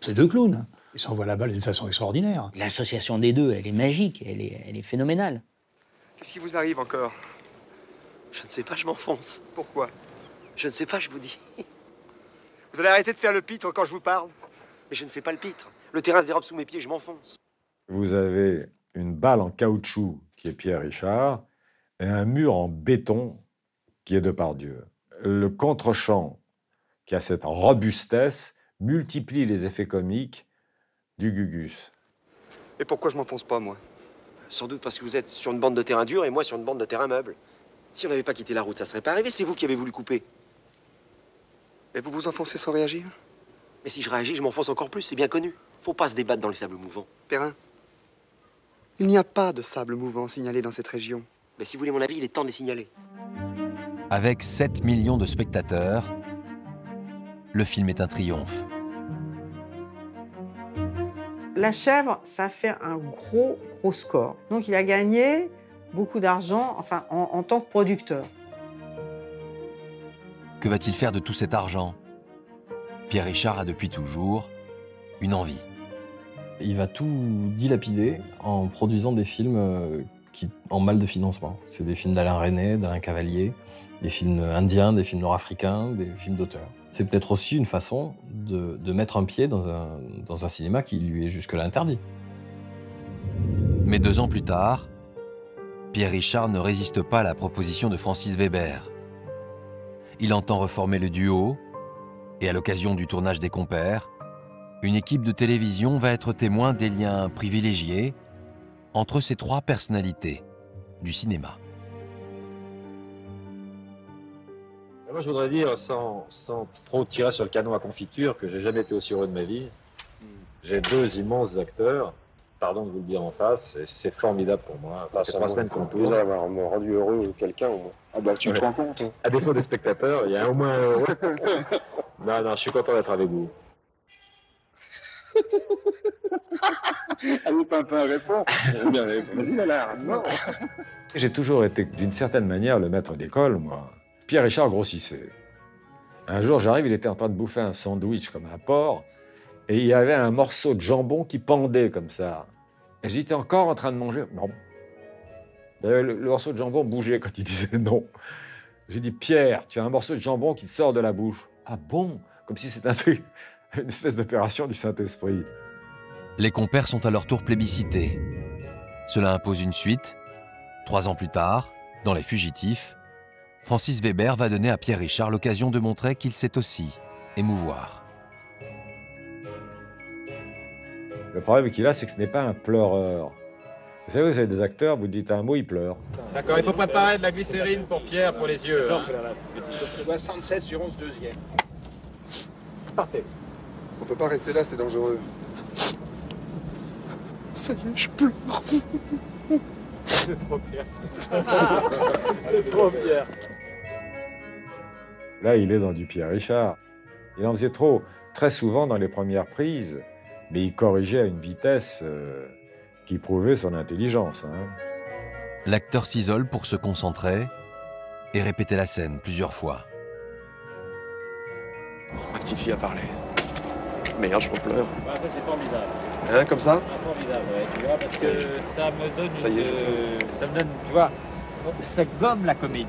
C'est deux clowns. Ils s'envoient la balle d'une façon extraordinaire. L'association des deux, elle est magique, elle est, elle est phénoménale. Qu'est-ce qui vous arrive encore? Je ne sais pas, je m'enfonce. Pourquoi? Je ne sais pas, je vous dis. Vous allez arrêter de faire le pitre quand je vous parle? Mais je ne fais pas le pitre. Le terrain se dérobe sous mes pieds, je m'enfonce. Vous avez une balle en caoutchouc qui est Pierre Richard et un mur en béton qui est Depardieu. Le contre-champ qui a cette robustesse multiplie les effets comiques du Gugus. Et pourquoi je m'enfonce pas, moi? Sans doute parce que vous êtes sur une bande de terrain dur et moi sur une bande de terrain meuble. Si on n'avait pas quitté la route, ça serait pas arrivé, c'est vous qui avez voulu couper. Et vous vous enfoncez sans réagir? Mais si je réagis, je m'enfonce encore plus, c'est bien connu. Faut pas se débattre dans les sables mouvants. Perrin, il n'y a pas de sable mouvant signalé dans cette région. Mais si vous voulez mon avis, il est temps de les signaler. Avec 7 millions de spectateurs, le film est un triomphe. La chèvre, ça fait un gros, gros score. Donc il a gagné beaucoup d'argent, enfin, en, en tant que producteur. Que va-t-il faire de tout cet argent? Pierre Richard a depuis toujours une envie. Il va tout dilapider en produisant des films euh, qui, en mal de financement. C'est des films d'Alain Resnais, d'Alain Cavalier, des films indiens, des films nord-africains, des films d'auteurs. C'est peut-être aussi une façon de, de, mettre un pied dans un, dans un cinéma qui lui est jusque-là interdit. Mais deux ans plus tard, Pierre Richard ne résiste pas à la proposition de Francis Weber. Il entend reformer le duo, et à l'occasion du tournage des Compères, une équipe de télévision va être témoin des liens privilégiés entre ces trois personnalités du cinéma. Moi, je voudrais dire, sans, trop tirer sur le canon à confiture, que j'ai jamais été aussi heureux de ma vie. J'ai deux immenses acteurs. Pardon de vous le dire en face, c'est formidable pour moi. Ah, c'est trois semaines qu'on tourne. Vous avoir rendu heureux quelqu'un au moins. Ah bah tu Ouais. te rends compte. hein. À défaut des spectateurs, il y a au moins un heureux. <laughs> non, non, je suis content d'être avec vous. <laughs> Allez, Pimpin, réponds. <laughs> Vas-y, non. J'ai toujours été, d'une certaine manière, le maître d'école, moi. Pierre Richard grossissait. Un jour, j'arrive, il était en train de bouffer un sandwich comme un porc, et il y avait un morceau de jambon qui pendait comme ça. J'étais encore en train de manger. Non. Le, le morceau de jambon bougeait quand il disait non. J'ai dit, Pierre, tu as un morceau de jambon qui te sort de la bouche. Ah bon? Comme si c'était un truc, une espèce d'opération du Saint-Esprit. Les compères sont à leur tour plébiscités. Cela impose une suite. Trois ans plus tard, dans Les Fugitifs, Francis Weber va donner à Pierre Richard l'occasion de montrer qu'il sait aussi émouvoir. Le problème qu'il a, c'est que ce n'est pas un pleureur. Vous savez, vous avez des acteurs, vous dites un mot, ils pleurent. D'accord, il faut préparer de la glycérine pour Pierre pour les yeux. hein. 76 sur 11 deuxième. Partez. On peut pas rester là, c'est dangereux. Ça y est, je pleure. C'est trop Pierre. <laughs> C'est trop Pierre. Là, il est dans du Pierre Richard. Il en faisait trop, très souvent dans les premières prises, mais il corrigeait à une vitesse euh, qui prouvait son intelligence. hein. L'acteur s'isole pour se concentrer et répéter la scène plusieurs fois. Ma petite fille a parlé. Merde, j'en pleure. Bah, c'est formidable. Hein, comme ça? Ah, formidable, ouais, tu vois, parce que ça me donne Ça y est, une- je ça me donne, tu vois, ça gomme la comédie.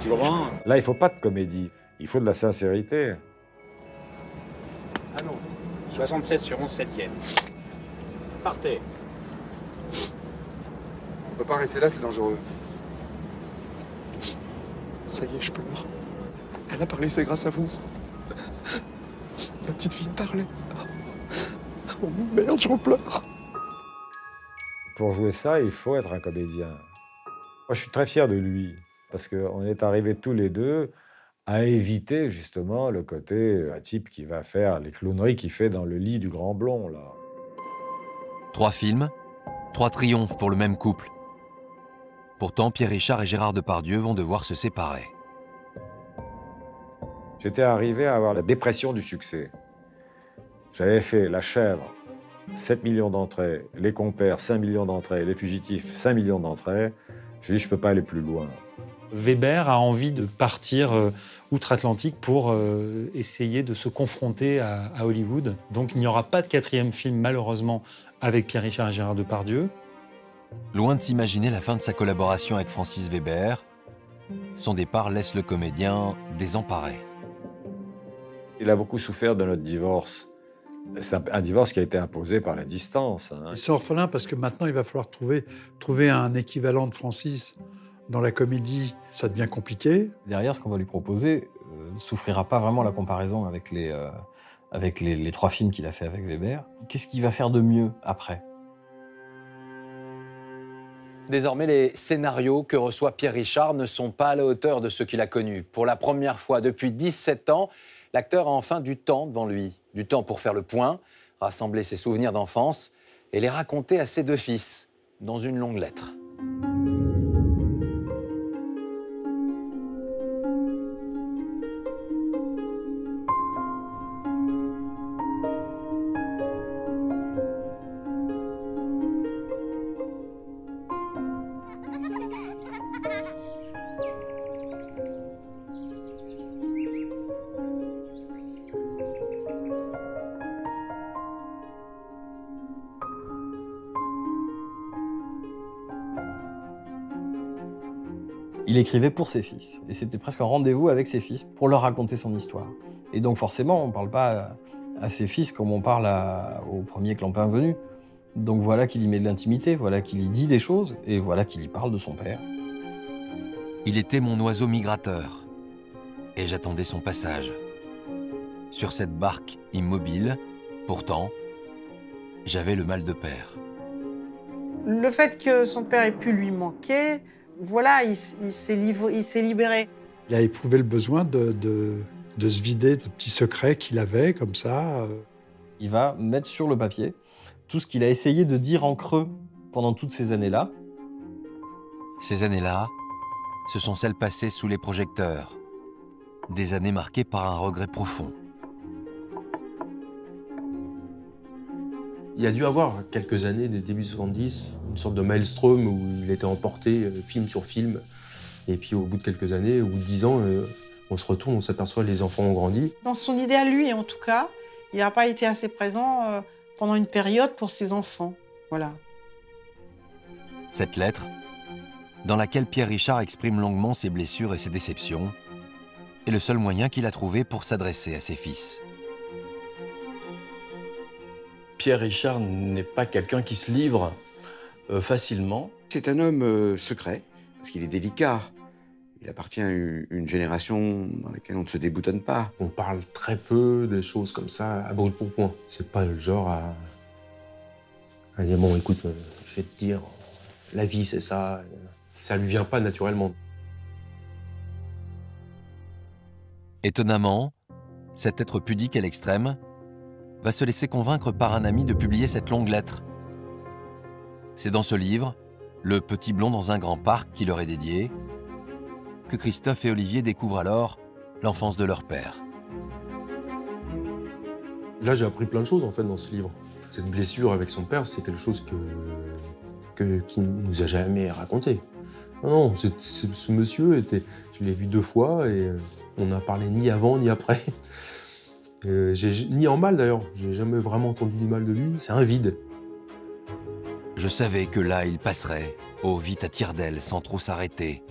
Tu comprends Là, il faut pas de comédie. Il faut de la sincérité. Allons. 76 sur 11 septième. Partez. On peut pas rester là, c'est dangereux. Ça y est, je pleure. Elle a parlé, c'est grâce à vous. Ma petite fille parlait. Oh merde, j'en pleure. Pour jouer ça, il faut être un comédien. Moi, je suis très fier de lui, parce qu'on est arrivés tous les deux à éviter justement le côté un type qui va faire les clowneries qu'il fait dans le lit du grand blond, là. Trois films, trois triomphes pour le même couple. Pourtant, Pierre Richard et Gérard Depardieu vont devoir se séparer. J'étais arrivé à avoir la dépression du succès. J'avais fait La Chèvre, 7 millions d'entrées, Les Compères, 5 millions d'entrées, Les Fugitifs, 5 millions d'entrées. J'ai dit, je peux pas aller plus loin. Weber a envie de partir euh, outre-Atlantique pour euh, essayer de se confronter à, à Hollywood. Donc il n'y aura pas de quatrième film, malheureusement, avec Pierre Richard et Gérard Depardieu. Loin de s'imaginer la fin de sa collaboration avec Francis Weber, son départ laisse le comédien désemparé. Il a beaucoup souffert de notre divorce. C'est un, un divorce qui a été imposé par la distance. hein. Ils sont orphelins parce que maintenant, il va falloir trouver, trouver un équivalent de Francis dans la comédie. Ça devient compliqué. Derrière, ce qu'on va lui proposer euh, ne souffrira pas vraiment la comparaison avec les, euh, avec les, les trois films qu'il a fait avec Weber. Qu'est-ce qu'il va faire de mieux après? Désormais, les scénarios que reçoit Pierre Richard ne sont pas à la hauteur de ce qu'il a connu. Pour la première fois depuis 17 ans, l'acteur a enfin du temps devant lui. Du temps pour faire le point, rassembler ses souvenirs d'enfance et les raconter à ses deux fils dans une longue lettre. Écrivait pour ses fils. Et c'était presque un rendez-vous avec ses fils pour leur raconter son histoire. Et donc forcément, on ne parle pas à, à ses fils comme on parle à- au premier clampin venu. Donc voilà qu'il y met de l'intimité, voilà qu'il y dit des choses, et voilà qu'il y parle de son père. Il était mon oiseau migrateur, et j'attendais son passage. Sur cette barque immobile, pourtant, j'avais le mal de père. Le fait que son père ait pu lui manquer, voilà, il, s'est libéré. Il a éprouvé le besoin de, de, de se vider de petits secrets qu'il avait comme ça. euh. Il va mettre sur le papier tout ce qu'il a essayé de dire en creux pendant toutes ces années-là. Ces années-là, ce sont celles passées sous les projecteurs. Des années marquées par un regret profond. Il y a dû avoir quelques années, des débuts 70, une sorte de maelstrom où il était emporté euh, film sur film. Et puis au bout de quelques années, au bout de dix ans, euh, on se retourne, on s'aperçoit que les enfants ont grandi. Dans son idée à lui, en tout cas, il n'a pas été assez présent euh, pendant une période pour ses enfants. Voilà. Cette lettre, dans laquelle Pierre Richard exprime longuement ses blessures et ses déceptions, est le seul moyen qu'il a trouvé pour s'adresser à ses fils. Pierre Richard n'est pas quelqu'un qui se livre euh, facilement. C'est un homme euh, secret, parce qu'il est délicat. Il appartient à une génération dans laquelle on ne se déboutonne pas. On parle très peu des choses comme ça à brûle pour point. C'est pas le genre à, à dire bon, écoute, euh, je vais te dire, la vie c'est ça. Ça lui vient pas naturellement. Étonnamment, cet être pudique à l'extrême va se laisser convaincre par un ami de publier cette longue lettre. C'est dans ce livre, Le petit blond dans un grand parc qui leur est dédié, que Christophe et Olivier découvrent alors l'enfance de leur père. Là, j'ai appris plein de choses en fait dans ce livre. Cette blessure avec son père, c'est quelque chose que que qu'il nous a jamais raconté. Non, non, ce monsieur était, je l'ai vu deux fois et euh, on n'a parlé ni avant ni après. Euh, ni en mal d'ailleurs, j'ai jamais vraiment entendu du mal de lui. C'est un vide. Je savais que là, il passerait, au vite à tire d'aile, sans trop s'arrêter,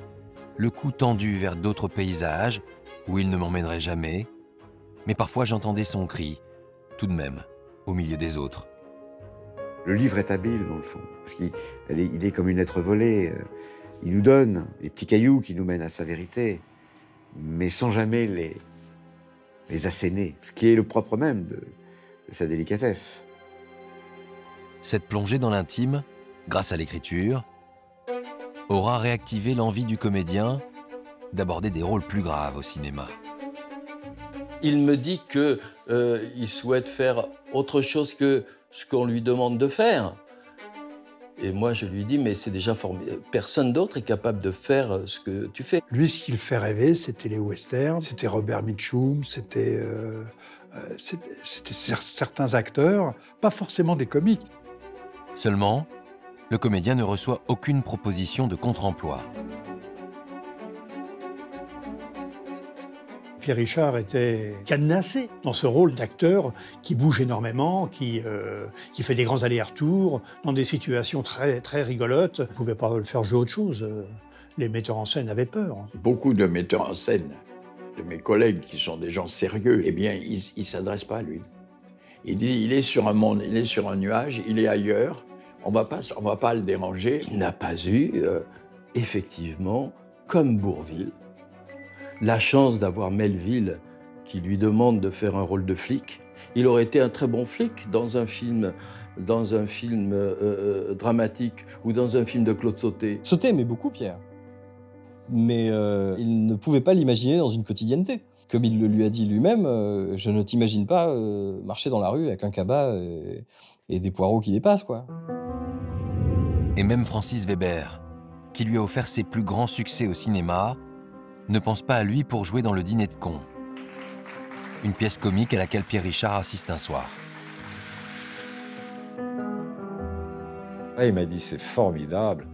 le cou tendu vers d'autres paysages, où il ne m'emmènerait jamais, mais parfois j'entendais son cri, tout de même, au milieu des autres. Le livre est habile, dans le fond, parce qu'il est, est comme une lettre volée. euh, Il nous donne des petits cailloux qui nous mènent à sa vérité, mais sans jamais les, les asséner, ce qui est le propre même de, de sa délicatesse. Cette plongée dans l'intime, grâce à l'écriture, aura réactivé l'envie du comédien d'aborder des rôles plus graves au cinéma. Il me dit que euh, il souhaite faire autre chose que ce qu'on lui demande de faire. Et moi, je lui dis, mais c'est déjà formidable. Personne d'autre est capable de faire euh, ce que tu fais. Lui, ce qui le fait rêver, c'était les westerns, c'était Robert Mitchum, c'était euh, euh, c'était- c'était cer- certains acteurs, pas forcément des comiques. Seulement, le comédien ne reçoit aucune proposition de contre-emploi. Pierre Richard était cadenassé dans ce rôle d'acteur qui bouge énormément, qui, euh, qui fait des grands allers-retours dans des situations très, très rigolotes. On ne pouvait pas le faire jouer autre chose. Euh, Les metteurs en scène avaient peur. Beaucoup de metteurs en scène, de mes collègues qui sont des gens sérieux, eh bien, ils ne s'adressent pas à lui. Il dit, il est sur un monde, il est sur un nuage, il est ailleurs, on va pas, on va pas le déranger. Il n'a pas eu, euh, effectivement, comme Bourville, la chance d'avoir Melville qui lui demande de faire un rôle de flic. Il aurait été un très bon flic dans un film, dans un film euh, euh, dramatique ou dans un film de Claude Sauté. Sauté aimait beaucoup Pierre. Mais euh, il ne pouvait pas l'imaginer dans une quotidienneté. Comme il le lui a dit lui-même, euh, je ne t'imagine pas euh, marcher dans la rue avec un cabas et, et des poireaux qui dépassent, quoi. Et même Francis Weber, qui lui a offert ses plus grands succès au cinéma, ne pense pas à lui pour jouer dans Le Dîner de cons, une pièce comique à laquelle Pierre Richard assiste un soir. Là, il m'a dit c'est formidable.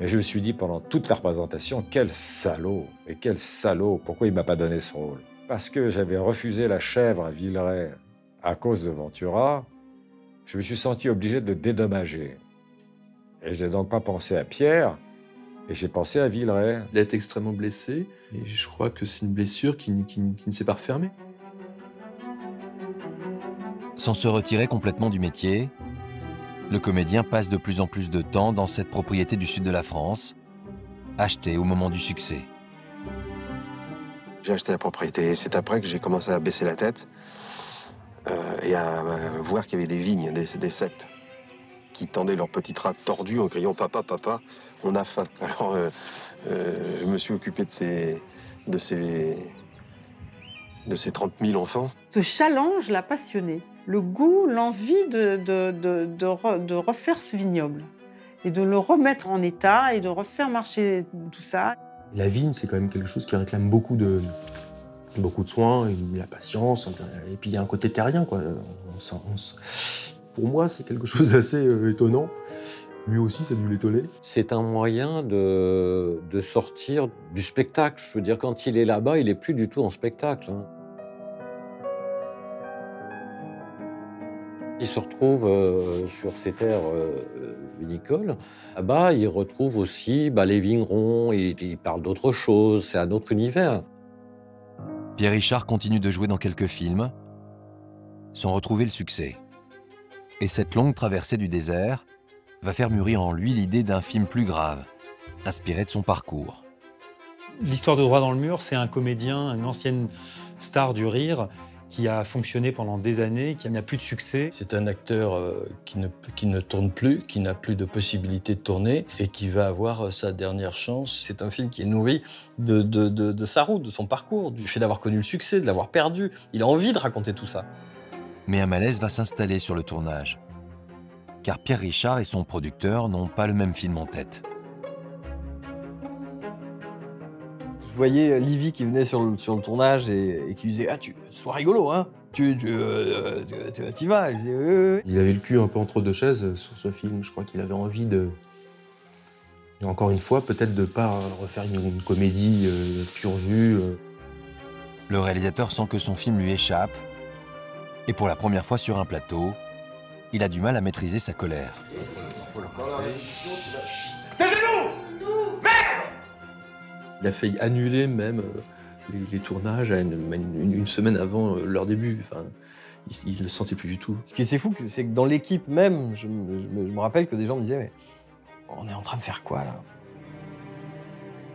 Mais je me suis dit pendant toute la représentation, quel salaud Et quel salaud Pourquoi il m'a pas donné ce rôle? Parce que j'avais refusé la chèvre à Villeray à cause de Ventura. Je me suis senti obligé de le dédommager. Et je n'ai donc pas pensé à Pierre, et j'ai pensé à Villeray. Il a été extrêmement blessé, et je crois que c'est une blessure qui, qui- qui ne s'est pas refermée. Sans se retirer complètement du métier, le comédien passe de plus en plus de temps dans cette propriété du sud de la France, achetée au moment du succès. J'ai acheté la propriété et c'est après que j'ai commencé à baisser la tête euh, et à, voir qu'il y avait des vignes, des, des qui tendaient leurs petites rats tordus en criant Papa, papa, on a faim. <laughs> Alors euh, euh, je me suis occupé de ces, de ces, de ces 30 000 enfants. Ce challenge l'a passionné. Le goût, l'envie de, de, de, de re- de refaire ce vignoble et de le remettre en état et de refaire marcher tout ça. La vigne, c'est quand même quelque chose qui réclame beaucoup de, beaucoup de soins, la patience, et puis il y a un côté terrien. Quoi. On on Pour moi, c'est quelque <laughs> chose d'assez euh, étonnant. Lui aussi, ça a dû l'étonner. C'est un moyen de, de sortir du spectacle. Je veux dire, quand il est là-bas, il est plus du tout en spectacle. hein. Il se retrouve euh, sur ces terres euh, vinicoles. Là-bas, il retrouve aussi bah, les vignerons, il, il parle d'autre chose, c'est un autre univers. Pierre Richard continue de jouer dans quelques films, sans retrouver le succès. Et cette longue traversée du désert va faire mûrir en lui l'idée d'un film plus grave, inspiré de son parcours. L'histoire de Droit dans le mur, c'est un comédien, une ancienne star du rire, qui a fonctionné pendant des années, qui n'a plus de succès. C'est un acteur euh, qui, ne, qui ne tourne plus, qui n'a plus de possibilité de tourner et qui va avoir euh, sa dernière chance. C'est un film qui est nourri de, de, de- de sa route, de son parcours, du fait d'avoir connu le succès, de l'avoir perdu. Il a envie de raconter tout ça. Mais un malaise va s'installer sur le tournage. Car Pierre Richard et son producteur n'ont pas le même film en tête. Je voyais Livy qui venait sur le, sur le tournage et, et qui lui disait Ah, tu sois rigolo, hein Tu tu, euh, t'y vas Il disait Oui, oui, oui. Il avait le cul un peu entre deux chaises euh, sur ce film. Je crois qu'il avait envie de. Encore une fois, peut-être de ne pas refaire une, une comédie euh, pur jus. euh. Le réalisateur sent que son film lui échappe Et pour la première fois sur un plateau, il a du mal à maîtriser sa colère. Il a failli annuler même euh, les, les tournages à une, une- une semaine avant euh, leur début. Enfin, il, il le sentait plus du tout. Ce qui est fou, c'est que dans l'équipe même, je, je me rappelle que des gens me disaient Mais on est en train de faire quoi là?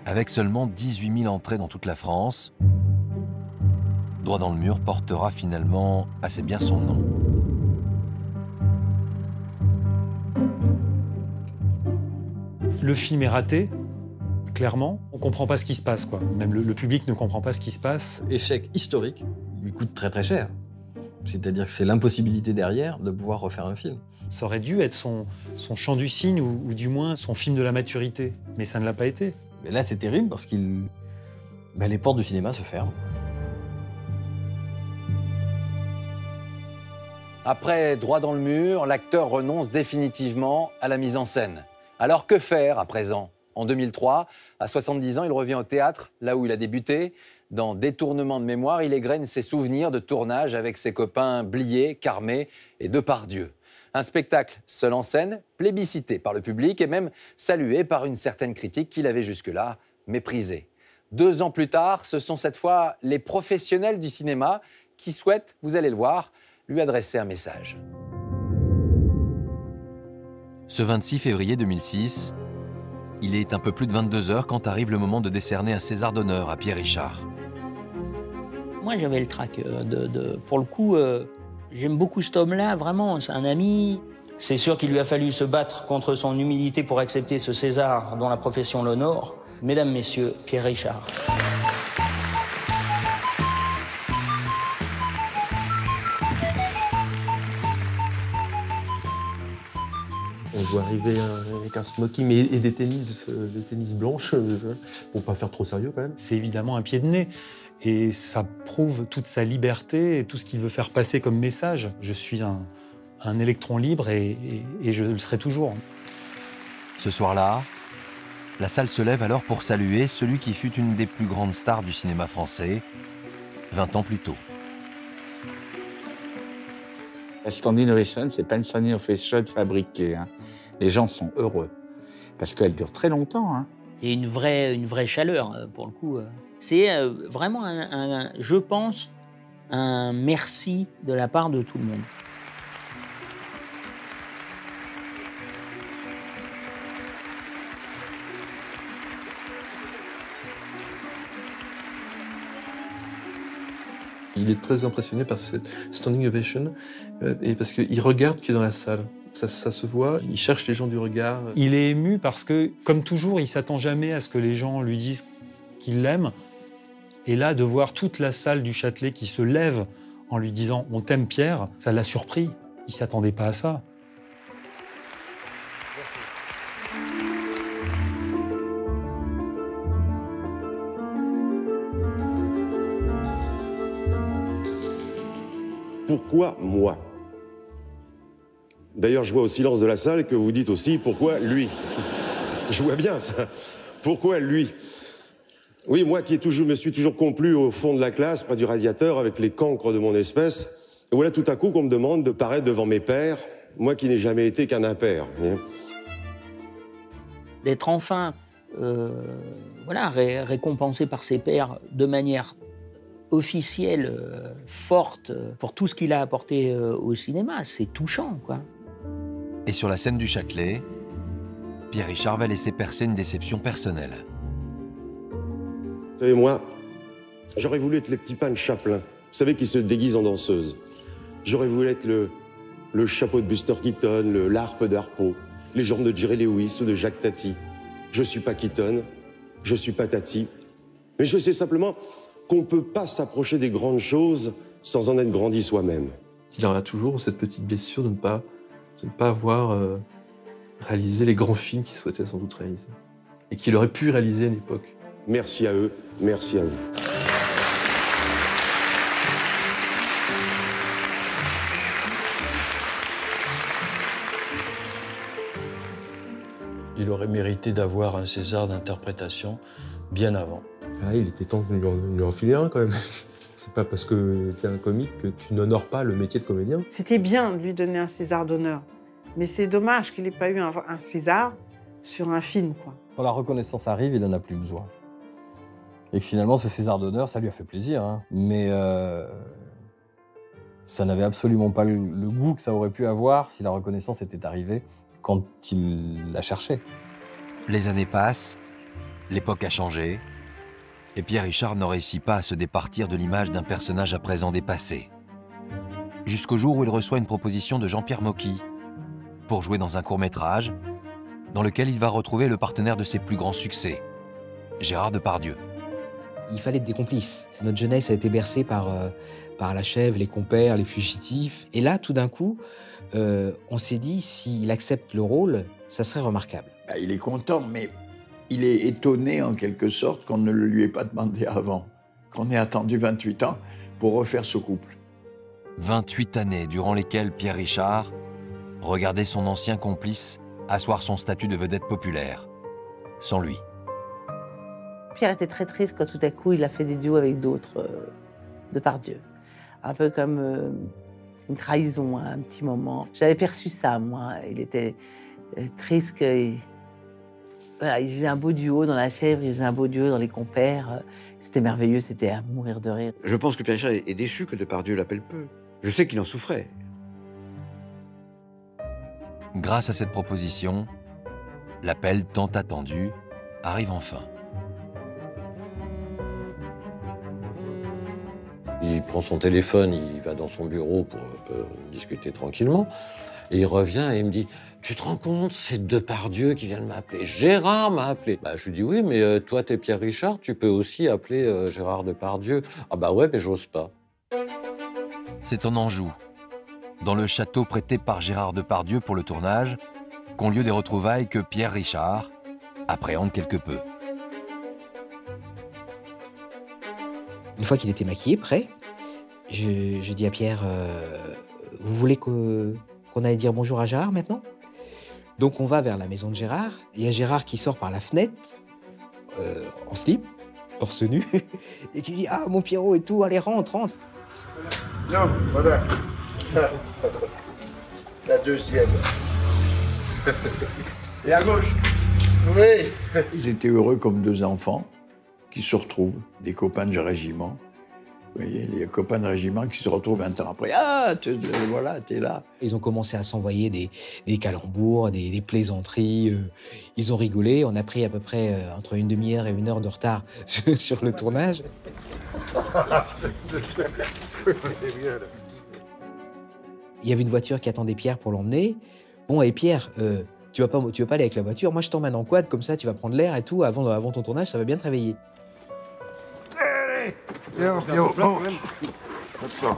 Avec seulement 18 000 entrées dans toute la France, Droit dans le mur portera finalement assez bien son nom. Le film est raté, clairement. On comprend pas ce qui se passe, quoi. Même le, le public ne comprend pas ce qui se passe. Échec historique, il lui coûte très très cher. C'est-à-dire que c'est l'impossibilité derrière de pouvoir refaire un film. Ça aurait dû être son, son chant du cygne ou, ou du moins son film de la maturité. Mais ça ne l'a pas été. Mais là, c'est terrible parce qu'il. ben, les portes du cinéma se ferment. Après Droit dans le mur, l'acteur renonce définitivement à la mise en scène. Alors que faire à présent? En 2003, à 70 ans, il revient au théâtre, là où il a débuté. Dans Détournement de mémoire, il égrène ses souvenirs de tournage avec ses copains Blier, Carmé et Depardieu. Un spectacle seul en scène, plébiscité par le public et même salué par une certaine critique qu'il avait jusque-là méprisée. Deux ans plus tard, ce sont cette fois les professionnels du cinéma qui souhaitent, vous allez le voir, lui adresser un message. Ce 26 février 2006, il est un peu plus de 22 heures quand arrive le moment de décerner un César d'honneur à Pierre Richard. Moi, j'avais le trac. euh, pour le coup, euh, j'aime beaucoup cet homme-là, vraiment, c'est un ami. C'est sûr qu'il lui a fallu se battre contre son humilité pour accepter ce César dont la profession l'honore. Mesdames, Messieurs, Pierre Richard. Voit arriver avec un smoking et, et des tennis, euh, des tennis blanches, euh, pour pas faire trop sérieux quand même. C'est évidemment un pied de nez. Et ça prouve toute sa liberté et tout ce qu'il veut faire passer comme message. Je suis un, un électron libre et, et- et je le serai toujours. Ce soir-là, la salle se lève alors pour saluer celui qui fut une des plus grandes stars du cinéma français, 20 ans plus tôt. La standing ovation, c'est pas une standing ovation fabriquée. hein. Les gens sont heureux parce qu'elle dure très longtemps. hein. Et une vraie, une vraie chaleur, euh, pour le coup. euh. C'est euh, vraiment, un, un- je pense, un merci de la part de tout le monde. Il est très impressionné par cette standing ovation euh, et parce qu'il regarde qui est dans la salle. Ça, ça se voit, il cherche les gens du regard. Il est ému parce que, comme toujours, il s'attend jamais à ce que les gens lui disent qu'ils l'aiment. Et là, de voir toute la salle du Châtelet qui se lève en lui disant On t'aime Pierre, ça l'a surpris. Il s'attendait pas à ça. Pourquoi moi? D'ailleurs, je vois au silence de la salle que vous dites aussi pourquoi lui. <laughs> Je vois bien ça. Pourquoi lui Oui, moi qui toujours, me suis toujours complu au fond de la classe, près du radiateur, avec les cancres de mon espèce. Et voilà tout à coup qu'on me demande de paraître devant mes pères, moi qui n'ai jamais été qu'un impair. D'être enfin euh, voilà, ré- récompensé par ses pairs de manière officielle, euh, forte, pour tout ce qu'il a apporté euh, au cinéma, c'est touchant, quoi. Et sur la scène du Châtelet, Pierre Richard va laisser percer une déception personnelle. Vous savez, moi, j'aurais voulu être les petits pains de Chaplin. Vous savez, qui se déguisent en danseuse. J'aurais voulu être le, le chapeau de Buster Keaton, le l'harpe d'Harpo, les jambes de Jerry Lewis ou de Jacques Tati. Je suis pas Keaton, je suis pas Tati, mais je sais simplement qu'on peut pas s'approcher des grandes choses sans en être grandi soi-même. Il aura toujours cette petite blessure de ne pas, de ne pas avoir euh, réalisé les grands films qu'il souhaitait sans doute réaliser. Et qu'il aurait pu réaliser à une époque. Merci à eux, merci à vous. Il aurait mérité d'avoir un César d'interprétation bien avant. Ah, il était temps qu'on lui en, lui en file un quand même. C'est pas parce que tu es un comique que tu n'honores pas le métier de comédien. C'était bien de lui donner un César d'honneur. Mais c'est dommage qu'il n'ait pas eu un, un César sur un film, quoi. Quand la reconnaissance arrive, il n'en a plus besoin. Et que finalement, ce César d'honneur, ça lui a fait plaisir. hein. Mais euh, ça n'avait absolument pas le, le goût que ça aurait pu avoir si la reconnaissance était arrivée quand il la cherchait. Les années passent, l'époque a changé, et Pierre Richard n'en réussit pas à se départir de l'image d'un personnage à présent dépassé. Jusqu'au jour où il reçoit une proposition de Jean-Pierre Mocky pour jouer dans un court-métrage dans lequel il va retrouver le partenaire de ses plus grands succès, Gérard Depardieu. Il fallait des complices. Notre jeunesse a été bercée par, euh, par la chèvre, les compères, les fugitifs. Et là, tout d'un coup, euh, on s'est dit, s'il accepte le rôle, ça serait remarquable. Bah, il est content, mais il est étonné en quelque sorte qu'on ne le lui ait pas demandé avant, qu'on ait attendu 28 ans pour refaire ce couple. 28 années durant lesquelles Pierre Richard regardait son ancien complice asseoir son statut de vedette populaire. Sans lui. Pierre était très triste quand tout à coup il a fait des duos avec d'autres euh, de par Dieu. Un peu comme euh, une trahison à un petit moment. J'avais perçu ça, moi. Il était euh, triste. Voilà, il faisait un beau duo dans La Chèvre, il faisait un beau duo dans Les Compères. C'était merveilleux, c'était à mourir de rire. Je pense que Pierre Richard est déçu que Depardieu l'appelle peu. Je sais qu'il en souffrait. Grâce à cette proposition, l'appel tant attendu arrive enfin. Il prend son téléphone, il va dans son bureau pour peu discuter tranquillement. Et il revient et il me dit Tu te rends compte, c'est Depardieu qui vient de m'appeler. Gérard m'a appelé. Bah, je lui dis Oui, mais euh, toi, t'es Pierre Richard, tu peux aussi appeler euh, Gérard Depardieu. Ah, bah ouais, mais j'ose pas. C'est en Anjou, dans le château prêté par Gérard Depardieu pour le tournage, qu'ont lieu des retrouvailles que Pierre Richard appréhende quelque peu. Une fois qu'il était maquillé, prêt, je, je dis à Pierre euh, Vous voulez que- qu'on aille dire bonjour à Gérard maintenant Donc on va vers la maison de Gérard. Il y a Gérard qui sort par la fenêtre, euh, en slip, torse nu, <laughs> et qui dit Ah, mon Pierrot et tout, allez, rentre, rentre. Non, voilà. La deuxième. Et à gauche. Oui. Ils étaient heureux comme deux enfants qui se retrouvent, des copains de régiment. Vous voyez, les copains de régiment qui se retrouvent un temps après. Ah, tu- voilà, t'es là. Ils ont commencé à s'envoyer des, des calembours, des, des plaisanteries. euh, ils ont rigolé. On a pris à peu près euh, entre une demi-heure et une heure de retard <laughs> sur, sur le tournage. <laughs> Il y avait une voiture qui attendait Pierre pour l'emmener. Bon, et Pierre, euh, tu vas pas, tu vas pas aller avec la voiture. Moi, je t'emmène en quad, comme ça, tu vas prendre l'air et tout. Avant, avant ton tournage, ça va bien te réveiller. Oh.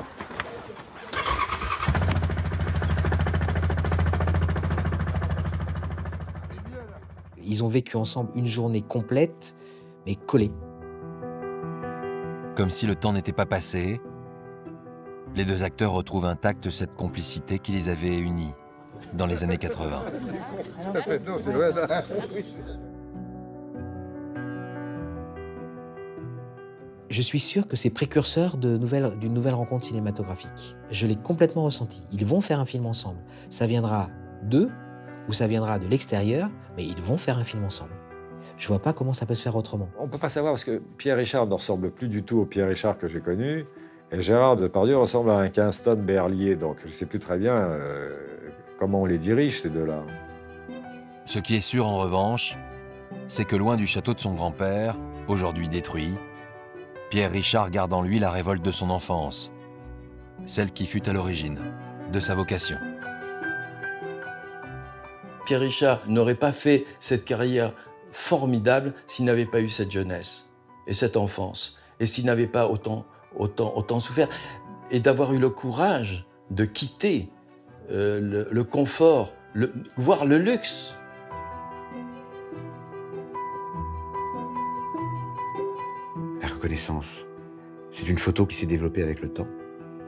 Ils ont vécu ensemble une journée complète, mais collée. Comme si le temps n'était pas passé, les deux acteurs retrouvent intacte cette complicité qui les avait unis dans les années 80. <laughs> Je suis sûr que c'est précurseur de nouvelles- d'une nouvelle rencontre cinématographique. Je l'ai complètement ressenti. Ils vont faire un film ensemble. Ça viendra d'eux ou ça viendra de l'extérieur, mais ils vont faire un film ensemble. Je vois pas comment ça peut se faire autrement. On ne peut pas savoir parce que Pierre Richard ne ressemble plus du tout au Pierre Richard que j'ai connu. Et Gérard Depardieu ressemble à un Kingston Berlier. Donc je ne sais plus très bien euh, comment on les dirige, ces deux-là. Ce qui est sûr en revanche, c'est que loin du château de son grand-père, aujourd'hui détruit, Pierre Richard garde en lui la révolte de son enfance, celle qui fut à l'origine de sa vocation. Pierre Richard n'aurait pas fait cette carrière formidable s'il n'avait pas eu cette jeunesse et cette enfance, et s'il n'avait pas autant, autant, autant souffert, et d'avoir eu le courage de quitter euh, le, confort, le- voire le luxe. C'est une photo qui s'est développée avec le temps.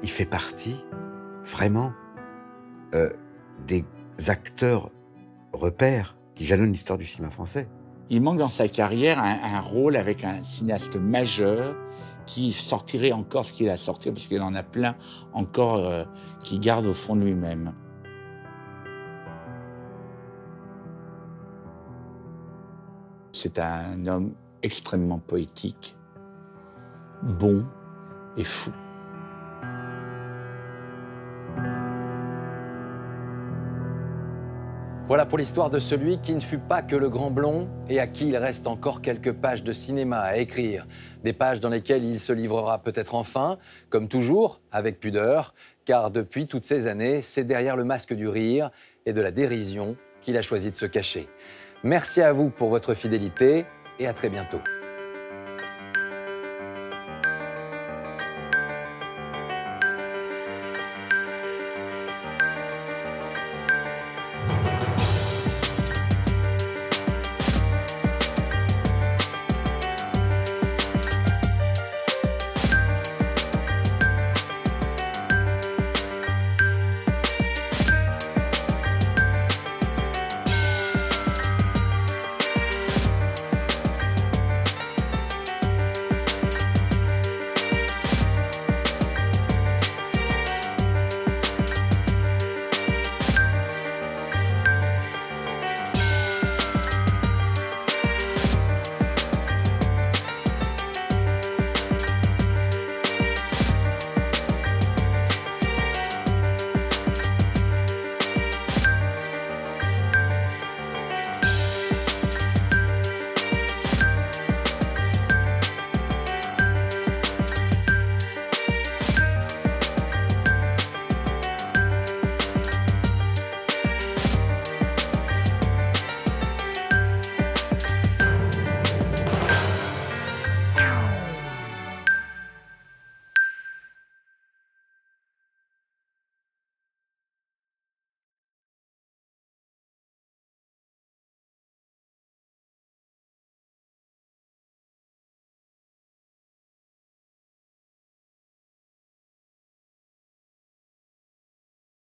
Il fait partie, vraiment, euh, des acteurs repères qui jalonnent l'histoire du cinéma français. Il manque dans sa carrière un, un rôle avec un cinéaste majeur qui sortirait encore ce qu'il a sorti, parce qu'il en a plein encore euh, qui garde au fond de lui-même. C'est un homme extrêmement poétique, bon et fou. Voilà pour l'histoire de celui qui ne fut pas que le grand blond et à qui il reste encore quelques pages de cinéma à écrire. Des pages dans lesquelles il se livrera peut-être enfin, comme toujours, avec pudeur, car depuis toutes ces années, c'est derrière le masque du rire et de la dérision qu'il a choisi de se cacher. Merci à vous pour votre fidélité et à très bientôt.